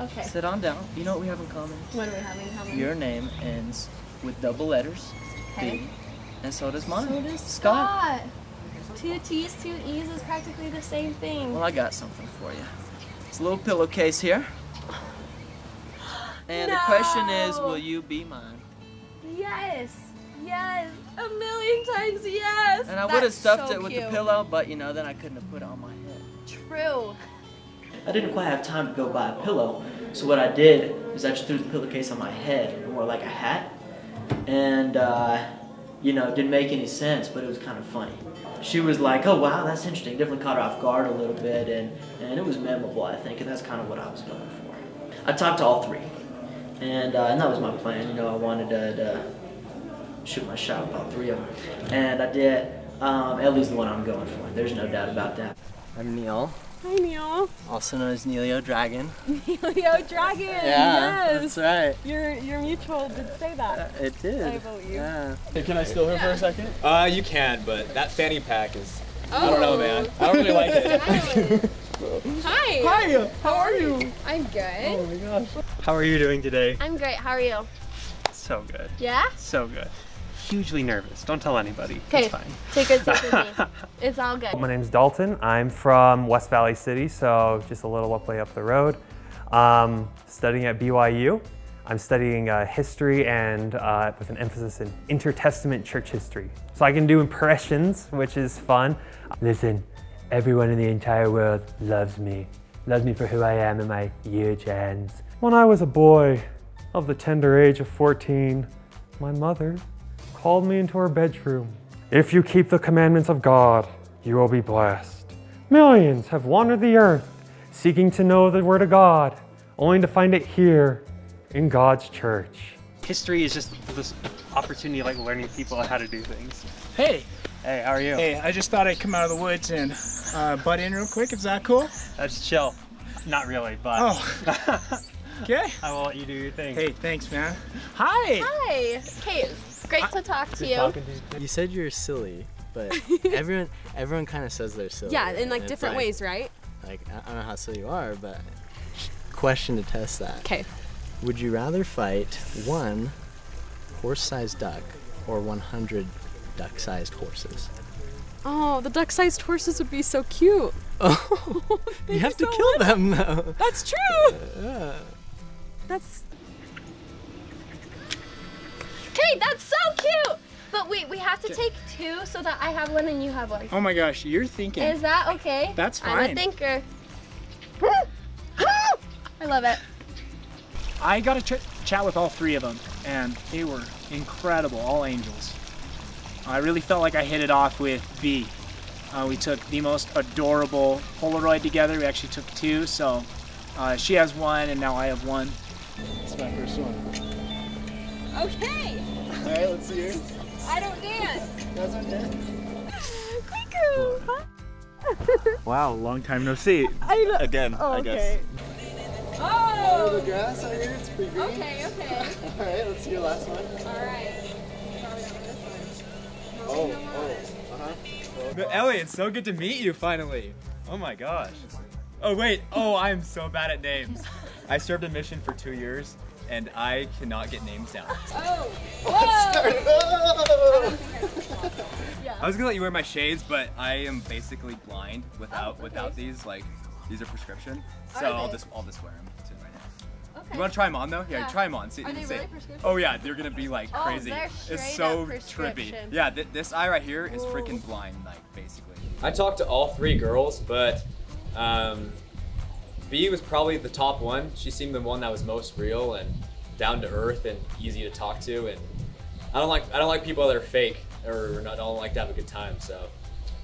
Okay. Sit on down. You know what we have in common? What do we have in common? Your name ends with double letters. Okay. B, and so does mine. So does Scott. Scott. Two T's, two E's is practically the same thing. Well, I got something for you. It's a little pillowcase here. And the question is, will you be mine? Yes, yes, a million times yes. And I would have stuffed so it with cute. the pillow, but you know, then I couldn't have put it on my head. True. I didn't quite have time to go buy a pillow, so what I did is I just threw the pillowcase on my head and wore like a hat. And, uh, you know, it didn't make any sense, but it was kind of funny. She was like, oh wow, that's interesting. Definitely caught her off guard a little bit, and, and it was memorable, I think, and that's kind of what I was going for. I talked to all three, and, uh, and that was my plan. You know, I wanted to, to shoot my shot with all three of them. And I did. Um, Ellie's the one I'm going for. There's no doubt about that. I'm Neil, Hi, Neil. also known as Neilio Dragon. Leo Dragon. Yeah, yes. that's right. Your your mutual did say that. It did. I believe. Yeah. Hey, can I steal her for a second? Uh, you can, but that fanny pack is. I don't know, man. I don't really like it. Hi. Hi. How are you? I'm good. Oh my gosh. How are you doing today? I'm great. How are you? So good. Yeah? So good. Hugely nervous. Don't tell anybody. Okay. It's fine. Take a seat with me. It's all good. My name's Dalton. I'm from West Valley City, so just a little up way up the road. Um, studying at BYU. I'm studying uh, history and uh, with an emphasis in intertestament church history. So I can do impressions, which is fun. Listen, everyone in the entire world loves me. Loves me for who I am and my huge hands. When I was a boy of the tender age of 14, my mother called me into her bedroom. If you keep the commandments of God, you will be blessed. Millions have wandered the earth seeking to know the Word of God, only to find it here in God's church. History is just this opportunity, like learning people how to do things. Hey. Hey, how are you? Hey, I just thought I'd come out of the woods and uh, butt in real quick. Is that cool? That's chill. Not really, but. Oh. Okay. I will let you do your thing. Hey, thanks, man. Hi. Hi. Kate, great to talk to you. You said you're silly, but everyone everyone kind of says they're silly. Yeah, in like And it's different ways, right? Like I I don't know how silly you are, but question to test that. Okay. Would you rather fight one horse-sized duck or 100 duck-sized horses? Oh, the duck-sized horses would be so cute. Oh, you have to so kill much. them though. That's true. Yeah. That's Kate, that's so cute. But wait, we have to take two so that I have one and you have one. Oh my gosh, you're thinking. Is that okay? That's fine. I'm a thinker. I love it. I got to ch- chat with all three of them, and they were incredible, all angels. I really felt like I hit it off with B. Uh, we took the most adorable Polaroid together. We actually took two, so uh, she has one, and now I have one. It's my first one. Okay. All right, let's see yours. I don't dance. That's okay. Cuckoo. Wow, long time no see. I lo- Again, Oh, I guess. Oh. the grass out here, it's pretty green. Okay, okay. All right, let's see your last one. All right. Oh, oh, uh-huh. But Ellie, it's so good to meet you finally. Oh my gosh. Oh wait, oh I'm so bad at names. I served a mission for two years and I cannot get names down. Oh. I was gonna let you wear my shades, but I am basically blind without without these. Like these are prescription, so Are I'll just I'll just wear them to right now. Okay. You want to try them on though? Yeah, Yeah. try them on. See, Are they see. really prescription? Oh yeah, they're gonna be like Oh, crazy. they're it's so trippy. Yeah, th- this eye right here is freaking blind, like basically. I talked to all three girls, but um, B was probably the top one. She seemed the one that was most real and down to earth and easy to talk to. And I don't like I don't like people that are fake or not don't like to have a good time. So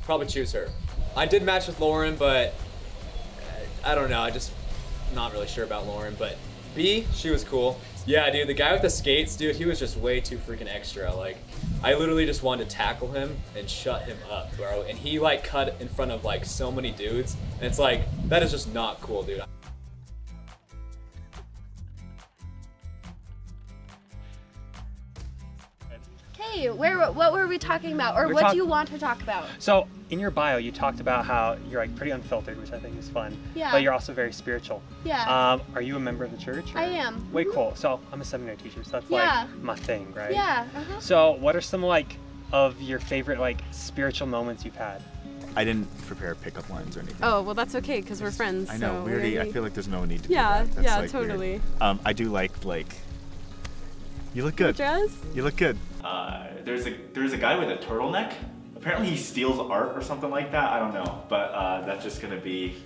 probably choose her. I did match with Lauren, but I don't know. I just not really sure about Lauren. But B, she was cool. Yeah, dude, the guy with the skates, dude, he was just way too freaking extra. Like, I literally just wanted to tackle him and shut him up, bro. And he like cut in front of like so many dudes, and it's like that is just not cool, dude. Okay, where what were we talking about, or We're what talk- do you want to talk about? So in your bio, you talked about how you're like pretty unfiltered, which I think is fun. Yeah. But you're also very spiritual. Yeah. Um, are you a member of the church? or- I am. Way cool. So I'm a seminary teacher, so that's Yeah. like my thing, right? Yeah. Uh-huh. So what are some like of your favorite like spiritual moments you've had? I didn't prepare pickup lines or anything. Oh well, that's okay because we're friends. I know. so we already. I feel like there's no need to. Yeah, do that. Yeah, like, totally. Um, I do like like. You look good. Dress? You look good. Uh, there's a there's a guy with a turtleneck. Apparently he steals art or something like that. I don't know, but uh, that's just gonna be.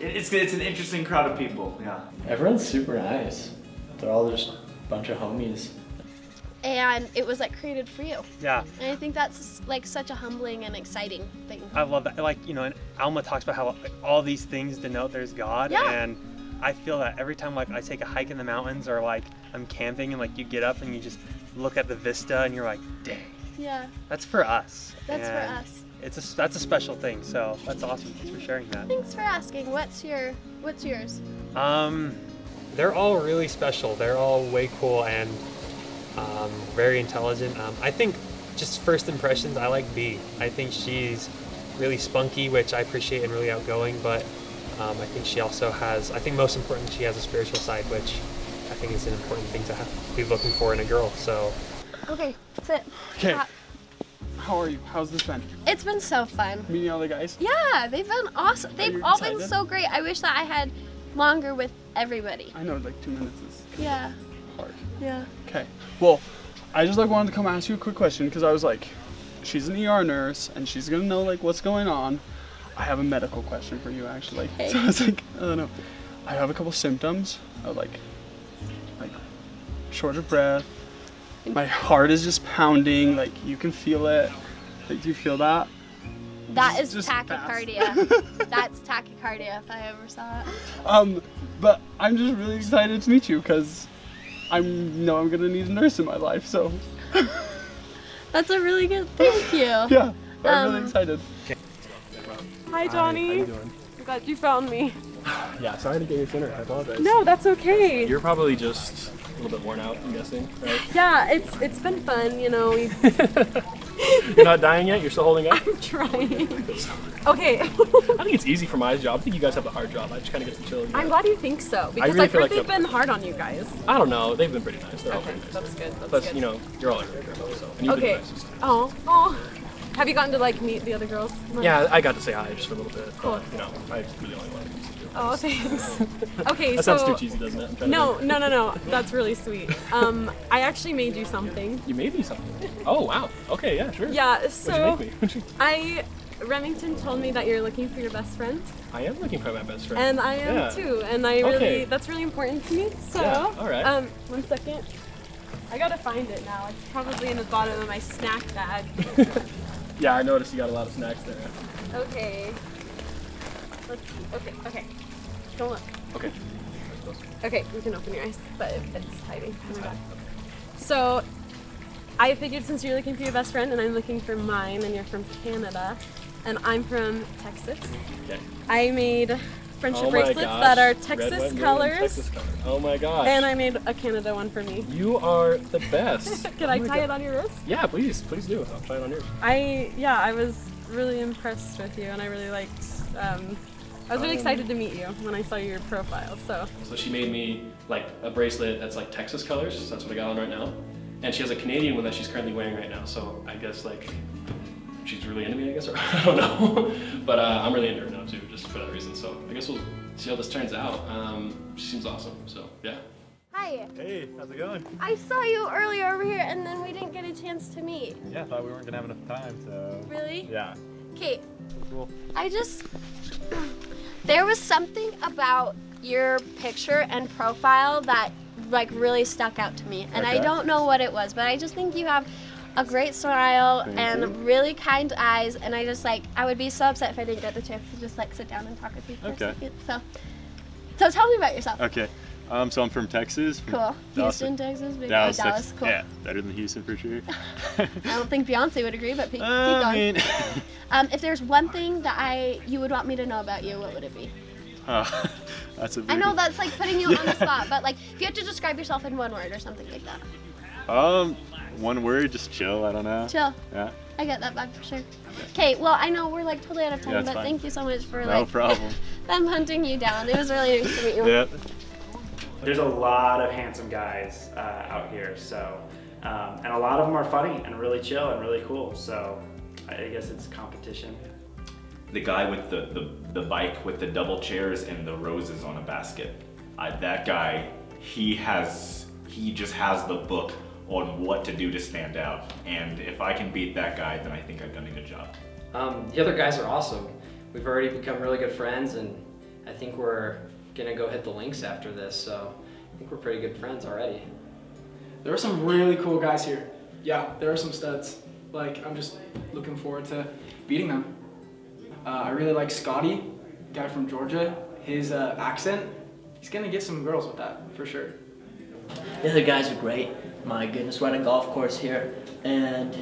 it- It's it's an interesting crowd of people. Yeah. Everyone's super nice. They're all just a bunch of homies. And it was like created for you. Yeah. And I think that's like such a humbling and exciting thing. I love that. Like, you know, and Alma talks about how like, all these things denote there's God. Yeah. And I feel that every time like I take a hike in the mountains or like I'm camping and like you get up and you just look at the vista and you're like, dang, Yeah. that's for us. That's for us. It's a, that's a special thing. So that's awesome. Thanks for sharing that. Thanks for asking. What's your what's yours? Um, they're all really special. They're all way cool and um, very intelligent. Um, I think just first impressions, I like B. I think she's really spunky, which I appreciate, and really outgoing. But um, I think she also has. I think most important, she has a spiritual side, which think is an important thing to have, be looking for in a girl. So Okay, that's it. Okay. How are you? How's this been? It's been so fun. Meeting all the guys? Yeah, they've been awesome. They've you all been so great. I wish that I had longer with everybody. I know like two minutes is Yeah. hard. Yeah. Okay. Well, I just like wanted to come ask you a quick question because I was like, she's an ER nurse and she's gonna know like what's going on. I have a medical question for you actually. Okay. So I was like, I don't know. I have a couple symptoms of like, like, short of breath. My heart is just pounding. Like you can feel it. Like, do you feel that? That is Just tachycardia. That's tachycardia if I ever saw it. Um, but I'm just really excited to meet you because I know I'm gonna need a nurse in my life. So That's a really good thank you. yeah, I'm really Um, excited. Hi, Johnny. Hi, how you doing? glad you found me. Yeah, sorry to get you sooner. I apologize. No, that's okay. You're probably just a little bit worn out, I'm guessing, right? Yeah, it's it's been fun, you know. You're not dying yet? You're still holding up? I'm trying. Okay. I think it's easy for my job. I think you guys have a hard job. I just kind of get to chill. I'm glad you think so because really I've feel heard like they've been hard on you guys. I don't know. They've been pretty nice. They're all Okay, pretty nice. that's good. That's Plus, good. you know, you're all Erica, so. And you've Okay. been nice. Oh, oh. Have you gotten to like meet the other girls? Yeah, I got to say hi just for a little bit. Cool. Uh, you know, I really only wanted to see you. Oh, thanks. Okay, That so sounds too cheesy, doesn't it? I'm trying to no, no, no, no. That's really sweet. Um, I actually made you something. You made me something. Oh, wow. Okay, yeah, sure. Yeah. What'd So you make me? I Remington told me that you're looking for your best friend, I am looking for my best friend. and I am Yeah. too. And I really Okay. that's really important to me. So Yeah, all right. um, one second. I gotta find it now. It's probably in the bottom of my snack bag. Yeah, I noticed you got a lot of snacks there. Okay. Let's see. Okay, okay. Don't look. Okay. Okay, you can open your eyes, but it's hiding. Oh my god. So, I figured since you're looking for your best friend and I'm looking for mine, and you're from Canada, and I'm from Texas, Okay. I made friendship oh bracelets gosh. that are Texas and colors, Texas colors. Oh my gosh. and I made a Canada one for me. You are the best. Can Oh I tie God. it on your wrist? Yeah, please, please do. I'll try it on yours. I yeah, I was really impressed with you, and I really liked. Um, I was really excited to meet you when I saw your profile. So So she made me like a bracelet that's like Texas colors. So that's what I got on right now. And she has a Canadian one that she's currently wearing right now. So I guess like she's really into me, I guess, or I don't know. but uh, I'm really into her now too, just for that reason. So I guess we'll see how this turns out. Um, she seems awesome. So yeah. Hi. Hey, how's it going? I saw you earlier over here, and then we didn't get a chance to meet. Yeah, I thought we weren't gonna have enough time, so. Really? Yeah. Kate, Cool. I just. There was something about your picture and profile that, like, really stuck out to me. And I don't know what it was, but I just think you have a great smile Thank and you. really kind eyes. And I just, like, I would be so upset if I didn't get the chance to just, like, sit down and talk with you for Okay. a second. So, so tell me about yourself. Okay. Um, so I'm from Texas. From Cool. Dallas- Houston, Texas? Big- Dallas, Dallas, Texas. cool. Yeah, better than Houston for sure. I don't think Beyonce would agree, but keep I going. mean- um, if there's one thing that I you would want me to know about you, what would it be? Uh, that's a big I know that's like putting you on the spot, but like if you have to describe yourself in one word or something like that. Um, one word, just chill. I don't know. Chill. Yeah. I get that vibe for sure. Okay, well I know we're like totally out of time, Yeah, but fine. thank you so much for No like problem. them hunting you down. It was really nice to meet you. Yeah. There's a lot of handsome guys uh, out here, so um, and a lot of them are funny and really chill and really cool. So I guess it's competition. The guy with the, the, the bike with the double chairs and the roses on a basket. I, that guy, he has, he just has the book on what to do to stand out. And if I can beat that guy, then I think I've done a good job. Um, the other guys are awesome. We've already become really good friends, and I think we're gonna go hit the links after this. So I think we're pretty good friends already. There are some really cool guys here. Yeah, there are some studs. Like, I'm just looking forward to beating them. Uh, I really like Scotty, guy from Georgia. His uh, accent, he's gonna get some girls with that, for sure. The other guys are great. My goodness, we're at a golf course here, and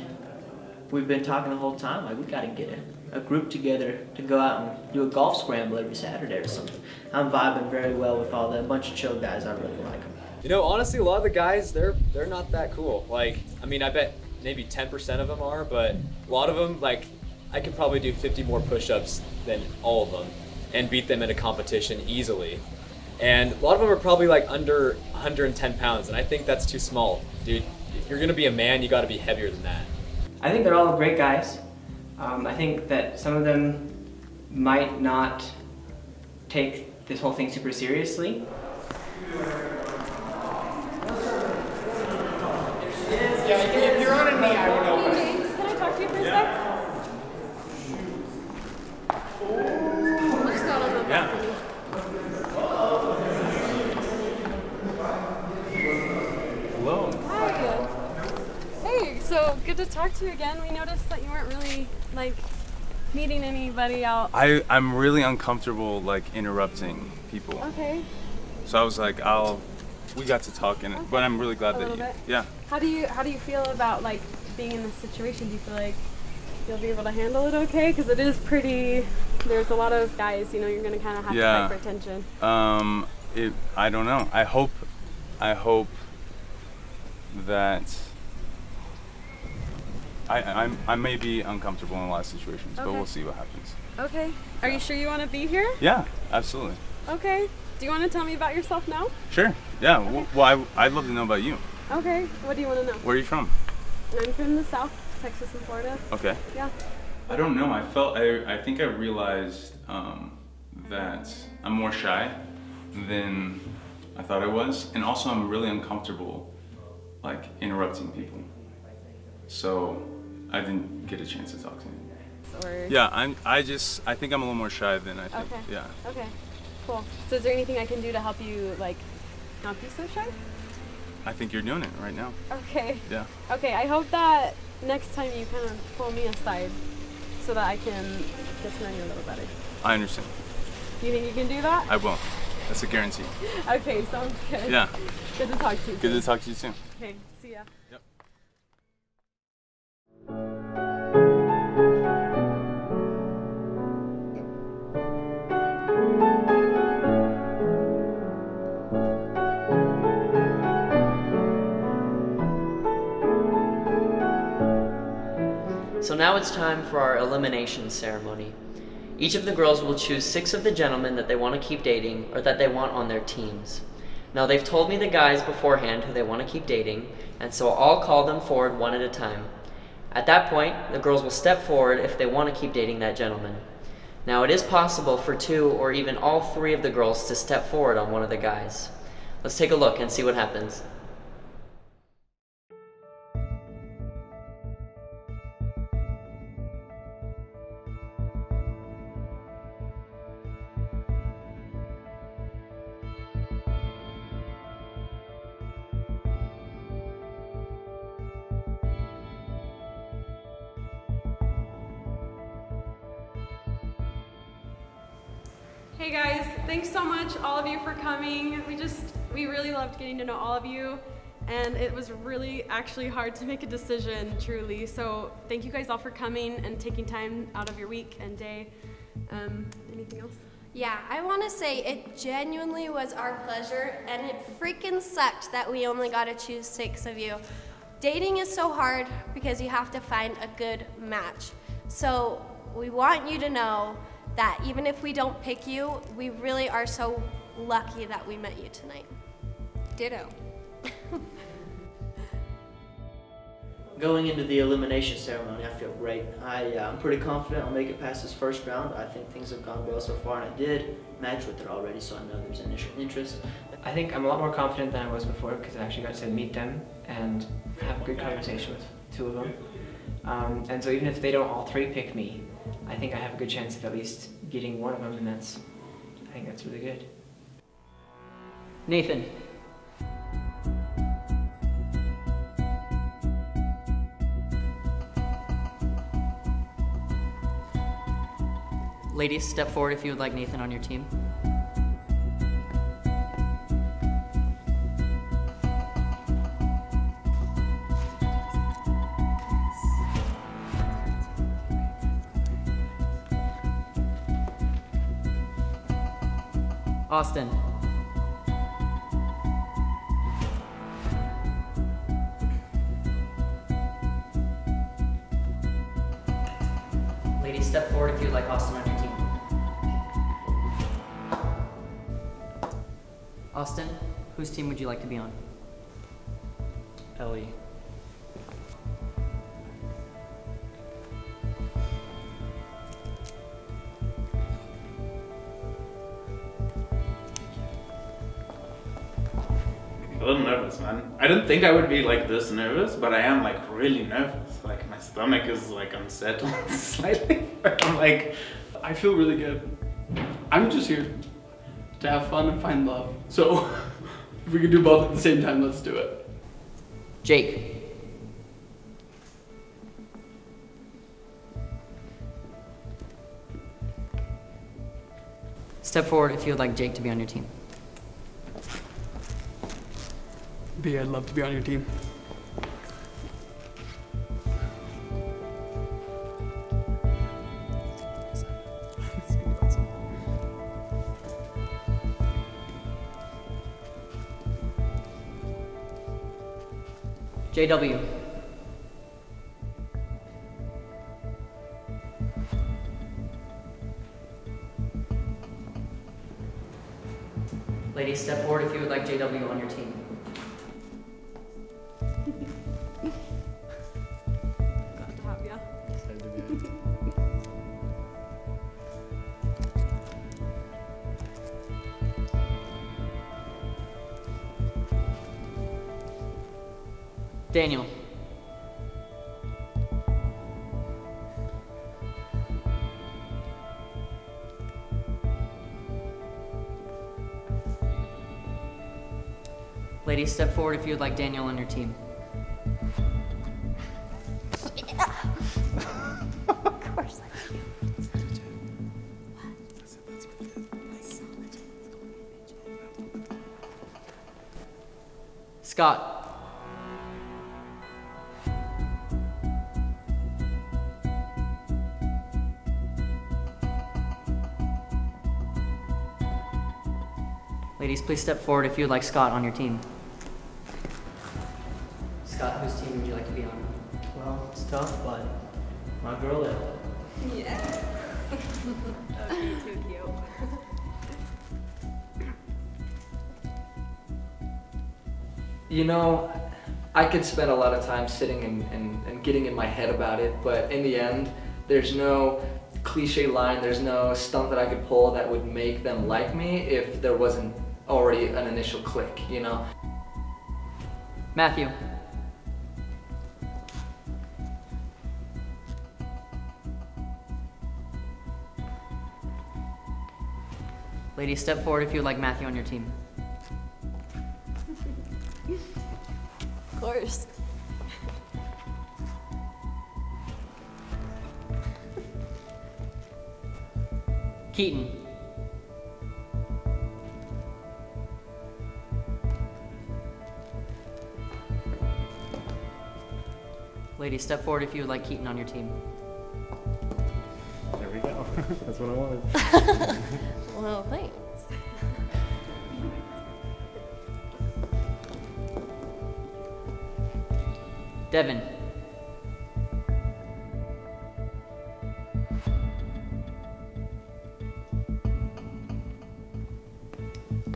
we've been talking the whole time. Like, we gotta get a, a group together to go out and do a golf scramble every Saturday or something. I'm vibing very well with all that. Bunch of chill guys. I really like them. You know, honestly, a lot of the guys, they're they're not that cool. Like, I mean, I bet maybe 10% of them are, but a lot of them, like, I could probably do 50 more push-ups than all of them and beat them in a competition easily. And a lot of them are probably like under 110 pounds, and I think that's too small, dude. If you're gonna be a man, you gotta be heavier than that. I think they're all great guys. Um, I think that some of them might not take this whole thing super seriously. Yeah, if you're on a knee, I would know. James, can I talk to you for a sec? What's that on the Yeah. balcony? Hello. Hi. Hey, so good to talk to you again. We noticed that you weren't really like meeting anybody out. I, I'm really uncomfortable like interrupting people. Okay. So I was like, I'll we got to talking, but I'm really glad A that you bit. yeah. How do you how do you feel about like being in this situation? Do you feel like you'll be able to handle it okay? Because it is pretty There's a lot of guys, you know, you're gonna kind of have Yeah. to fight for attention. Um, it. I don't know. I hope. I hope that. I, I'm, I may be uncomfortable in a lot of situations, but we'll see what happens. Okay. Are you sure you want to be here? Yeah, absolutely. Okay. Do you want to tell me about yourself now? Sure. Yeah. w Well, I, I'd love to know about you. Okay. What do you want to know? Where are you from? I'm from the South, Texas and Florida. Okay. Yeah. I don't know. I felt. I. I think I realized um, that I'm more shy than I thought I was, and also I'm really uncomfortable, like interrupting people. So I didn't get a chance to talk to you. Or Yeah, I'm. I just. I think I'm a little more shy than I think. Okay. Yeah. Okay. Cool. So is there anything I can do to help you like not be so shy? I think you're doing it right now. Okay. Yeah. Okay. I hope that next time you kind of pull me aside so that I can get to know you a little better. I understand. Do you think you can do that? I will. That's a guarantee. Okay. Sounds good. Yeah. Good to talk to you. Good to talk to you soon. Okay. See ya. So now it's time for our elimination ceremony. Each of the girls will choose six of the gentlemen that they want to keep dating or that they want on their teams. Now they've told me the guys beforehand who they want to keep dating, and so I'll call them forward one at a time. At that point, the girls will step forward if they want to keep dating that gentleman. Now it is possible for two or even all three of the girls to step forward on one of the guys. Let's take a look and see what happens. Hey guys, thanks so much all of you for coming. We just, we really loved getting to know all of you and it was really actually hard to make a decision truly. So thank you guys all for coming and taking time out of your week and day. Um, anything else? Yeah, I want to say it genuinely was our pleasure, and it freaking sucked that we only got to choose six of you. Dating is so hard because you have to find a good match. So we want you to know that even if we don't pick you, we really are so lucky that we met you tonight. Ditto. Going into the elimination ceremony, I feel great. I, uh, I'm pretty confident I'll make it past this first round. I think things have gone well so far, and I did match with it already, so I know there's initial interest. I think I'm a lot more confident than I was before because I actually got to meet them and have a good conversation with two of them. Um, and so even if they don't all three pick me, I think I have a good chance of at least getting one of them, and that's, I think that's really good. Nathan. Ladies, step forward if you would like Nathan on your team. Austin. Ladies, step forward if you'd like Austin on your team. Austin, whose team would you like to be on? Ellie. A little nervous, man. I didn't think I would be like this nervous, but I am like really nervous. Like my stomach is like unsettled slightly. I'm like, I feel really good. I'm just here to have fun and find love. So if we can do both at the same time, let's do it. Jake. Step forward if you would like Jake to be on your team. be. I'd love to be on your team. JW. Step forward if you would like Daniel on your team. Scott. Ladies, please step forward if you would like Scott on your team. Scott, whose team would you like to be on? Well, it's tough, but my girl is. Yeah. that would be too cute. You know, I could spend a lot of time sitting and, and, and getting in my head about it, but in the end, there's no cliche line, there's no stunt that I could pull that would make them like me if there wasn't already an initial click, you know? Matthew. Ladies, step forward if you would like Matthew on your team. Of course. Keaton. Lady, step forward if you would like Keaton on your team. There we go. That's what I wanted. Well, thanks. Devin.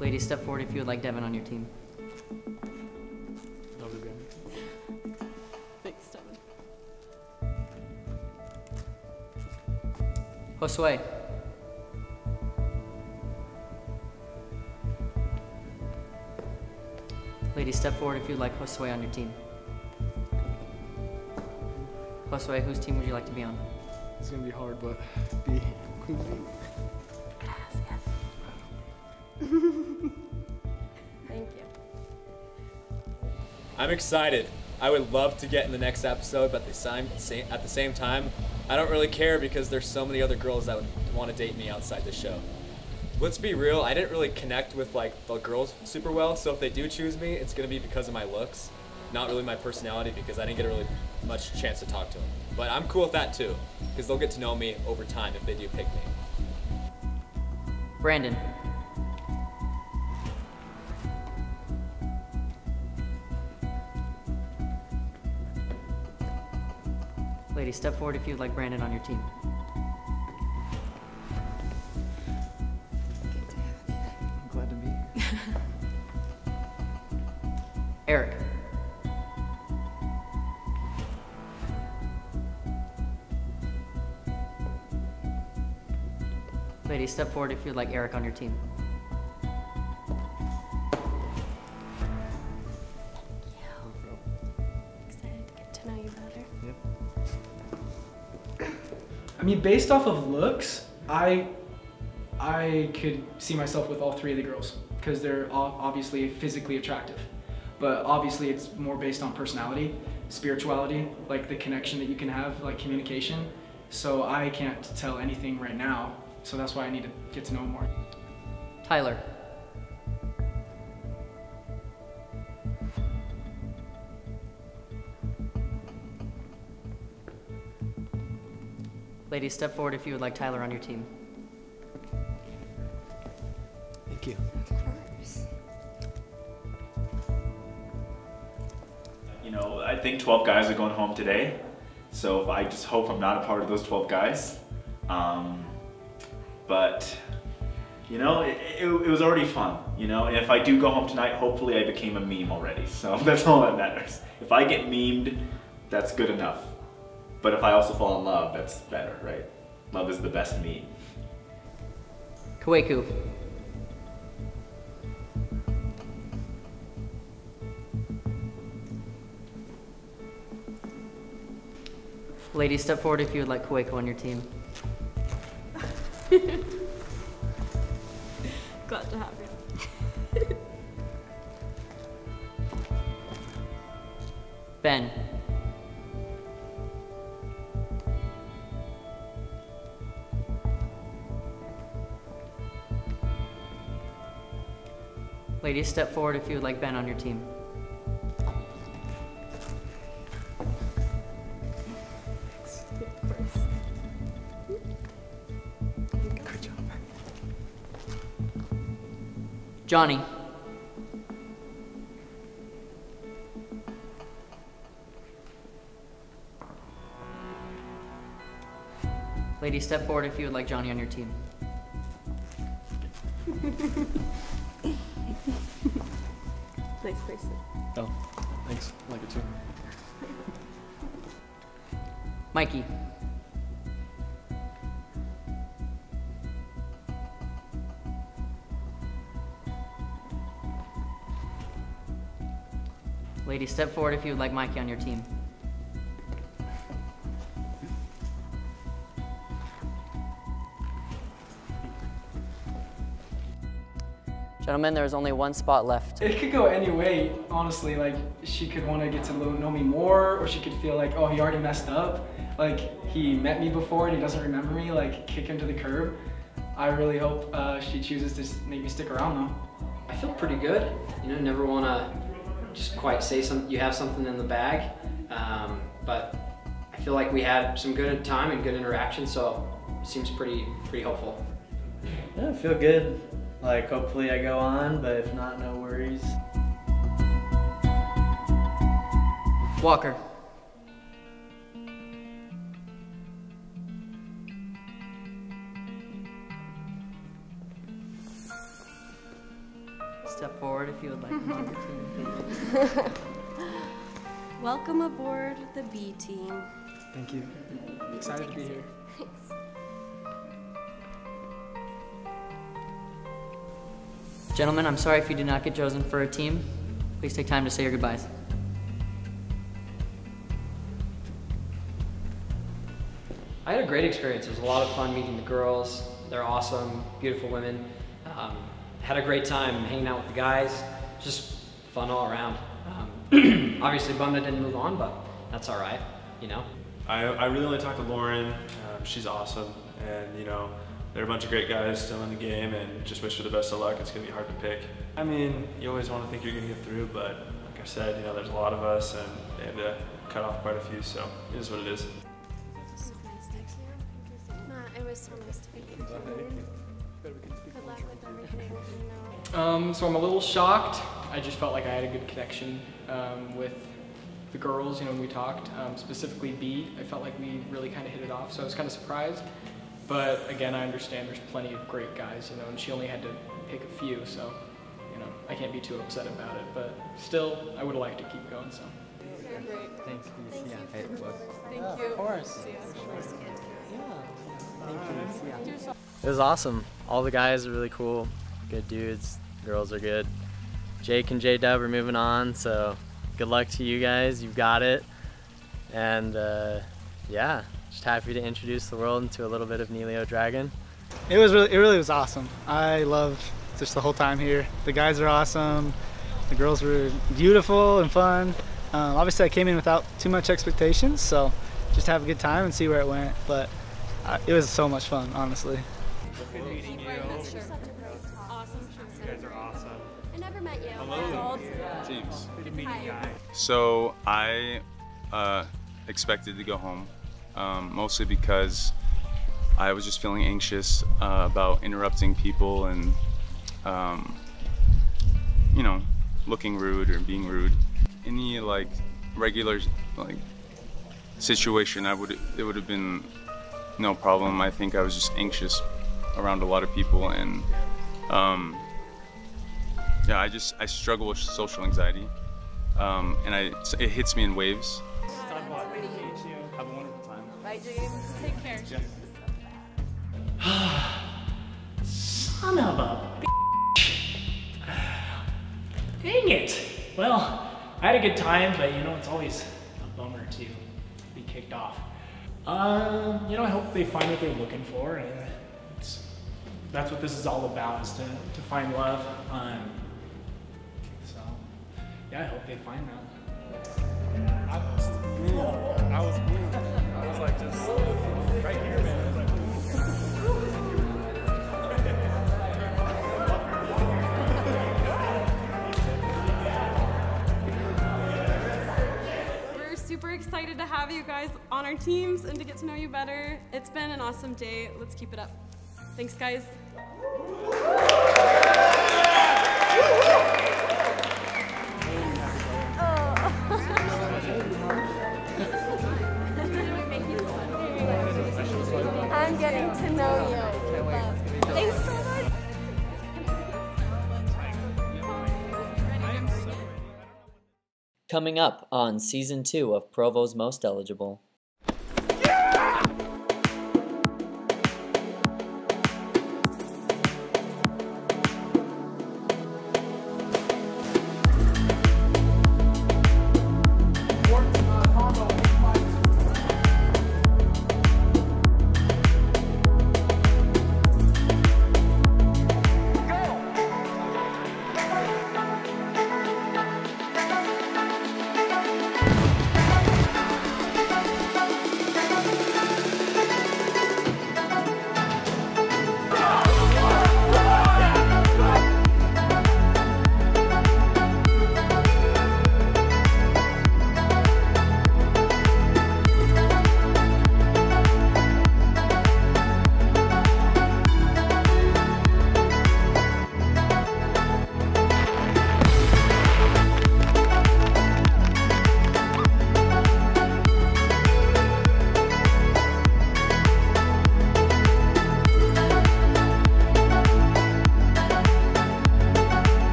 Ladies, step forward if you would like Devin on your team. Thanks, Devin. Josue. Step forward if you'd like Josue on your team. Josue, whose team would you like to be on? It's gonna be hard, but B. Queen Thank you. I'm excited. I would love to get in the next episode, but at the same, same at the same time, I don't really care because there's so many other girls that would want to date me outside the show. Let's be real, I didn't really connect with like the girls super well, so if they do choose me, it's gonna be because of my looks, not really my personality because I didn't get a really much chance to talk to them. But I'm cool with that too, because they'll get to know me over time if they do pick me. Brandon. Ladies, step forward if you'd like Brandon on your team. Step forward if you'd like Eric on your team. I mean, based off of looks, I I could see myself with all three of the girls because they're all obviously physically attractive. But obviously, it's more based on personality, spirituality, like the connection that you can have, like communication. So I can't tell anything right now. So that's why I need to get to know him more. Tyler. Ladies, step forward if you would like Tyler on your team. Thank you. Of course. you know, I think 12 guys are going home today. So I just hope I'm not a part of those 12 guys. Um, but, you know, it, it, it was already fun, you know? And if I do go home tonight, hopefully I became a meme already. So that's all that matters. If I get memed, that's good enough. But if I also fall in love, that's better, right? Love is the best meme. Kwaku. Ladies, step forward if you would like Kwaku on your team. Glad to have you. Ben. Ladies, step forward if you would like Ben on your team. Johnny. Ladies, step forward if you would like Johnny on your team. nice person. Oh, thanks. I like it too. Mikey. Ladies, step forward if you would like Mikey on your team. Gentlemen, there is only one spot left. It could go any way, honestly. Like, she could want to get to know me more, or she could feel like, oh, he already messed up. Like, he met me before and he doesn't remember me, like, kick him to the curb. I really hope uh, she chooses to s- make me stick around, though. I feel pretty good. You know, never want to just quite say some. You have something in the bag, um, but I feel like we had some good time and good interaction, so it seems pretty pretty hopeful. Yeah, I feel good. Like, hopefully I go on, but if not, no worries. Walker. Step forward if you would like Welcome aboard the B team. Thank you. Excited to be here. Thanks. Gentlemen, I'm sorry if you did not get chosen for a team. Please take time to say your goodbyes. I had a great experience. It was a lot of fun meeting the girls. They're awesome, beautiful women. Um, had a great time hanging out with the guys. Just fun all around. Um, obviously bummed I didn't move on, but that's all right, you know. I, I really only talked to Lauren. Um, she's awesome, and you know, there are a bunch of great guys still in the game, and just wish her the best of luck. It's gonna be hard to pick. I mean, you always want to think you're gonna get through, but like I said, you know, there's a lot of us, and they had to cut off quite a few, so it is what it is. Matt, it was so nice to meet you. Good luck with everything. Um, so I'm a little shocked. I just felt like I had a good connection um, with the girls, you know, when we talked, um, specifically B. I felt like we really kind of hit it off, so I was kind of surprised. But again, I understand there's plenty of great guys, you know, and she only had to pick a few, so, you know, I can't be too upset about it. But still, I would like to keep going, so. Thanks, yeah. Thank you. of course. Yeah. Thank you. It was awesome. All the guys are really cool, good dudes. Girls are good. Jake and J Dub are moving on, so good luck to you guys. You've got it. And uh, yeah, just happy to introduce the world into a little bit of Nelio Dragon. It was really, it really was awesome. I loved just the whole time here. The guys are awesome. The girls were beautiful and fun. Um, obviously, I came in without too much expectations, so just have a good time and see where it went. But uh, it was so much fun, honestly. James. So I uh, expected to go home, um, mostly because I was just feeling anxious uh, about interrupting people and, um, you know, looking rude or being rude. Any like regular like situation, I would it would have been no problem. I think I was just anxious around a lot of people, and um, yeah, I just I struggle with social anxiety, um, and I it hits me in waves. Have a wonderful time. Bye, James. Take care. Son of a Dang it! Well, I had a good time, but you know, it's always a bummer to be kicked off. Um, you know, I hope they find what they're looking for, and that's what this is all about, is to, to find love. Um, yeah, I hope they find that. I was, I was, I was like just right here, man. I was like, We're super excited to have you guys on our teams and to get to know you better. It's been an awesome day. Let's keep it up. Thanks, guys. Coming up on season two of Provo's Most Eligible.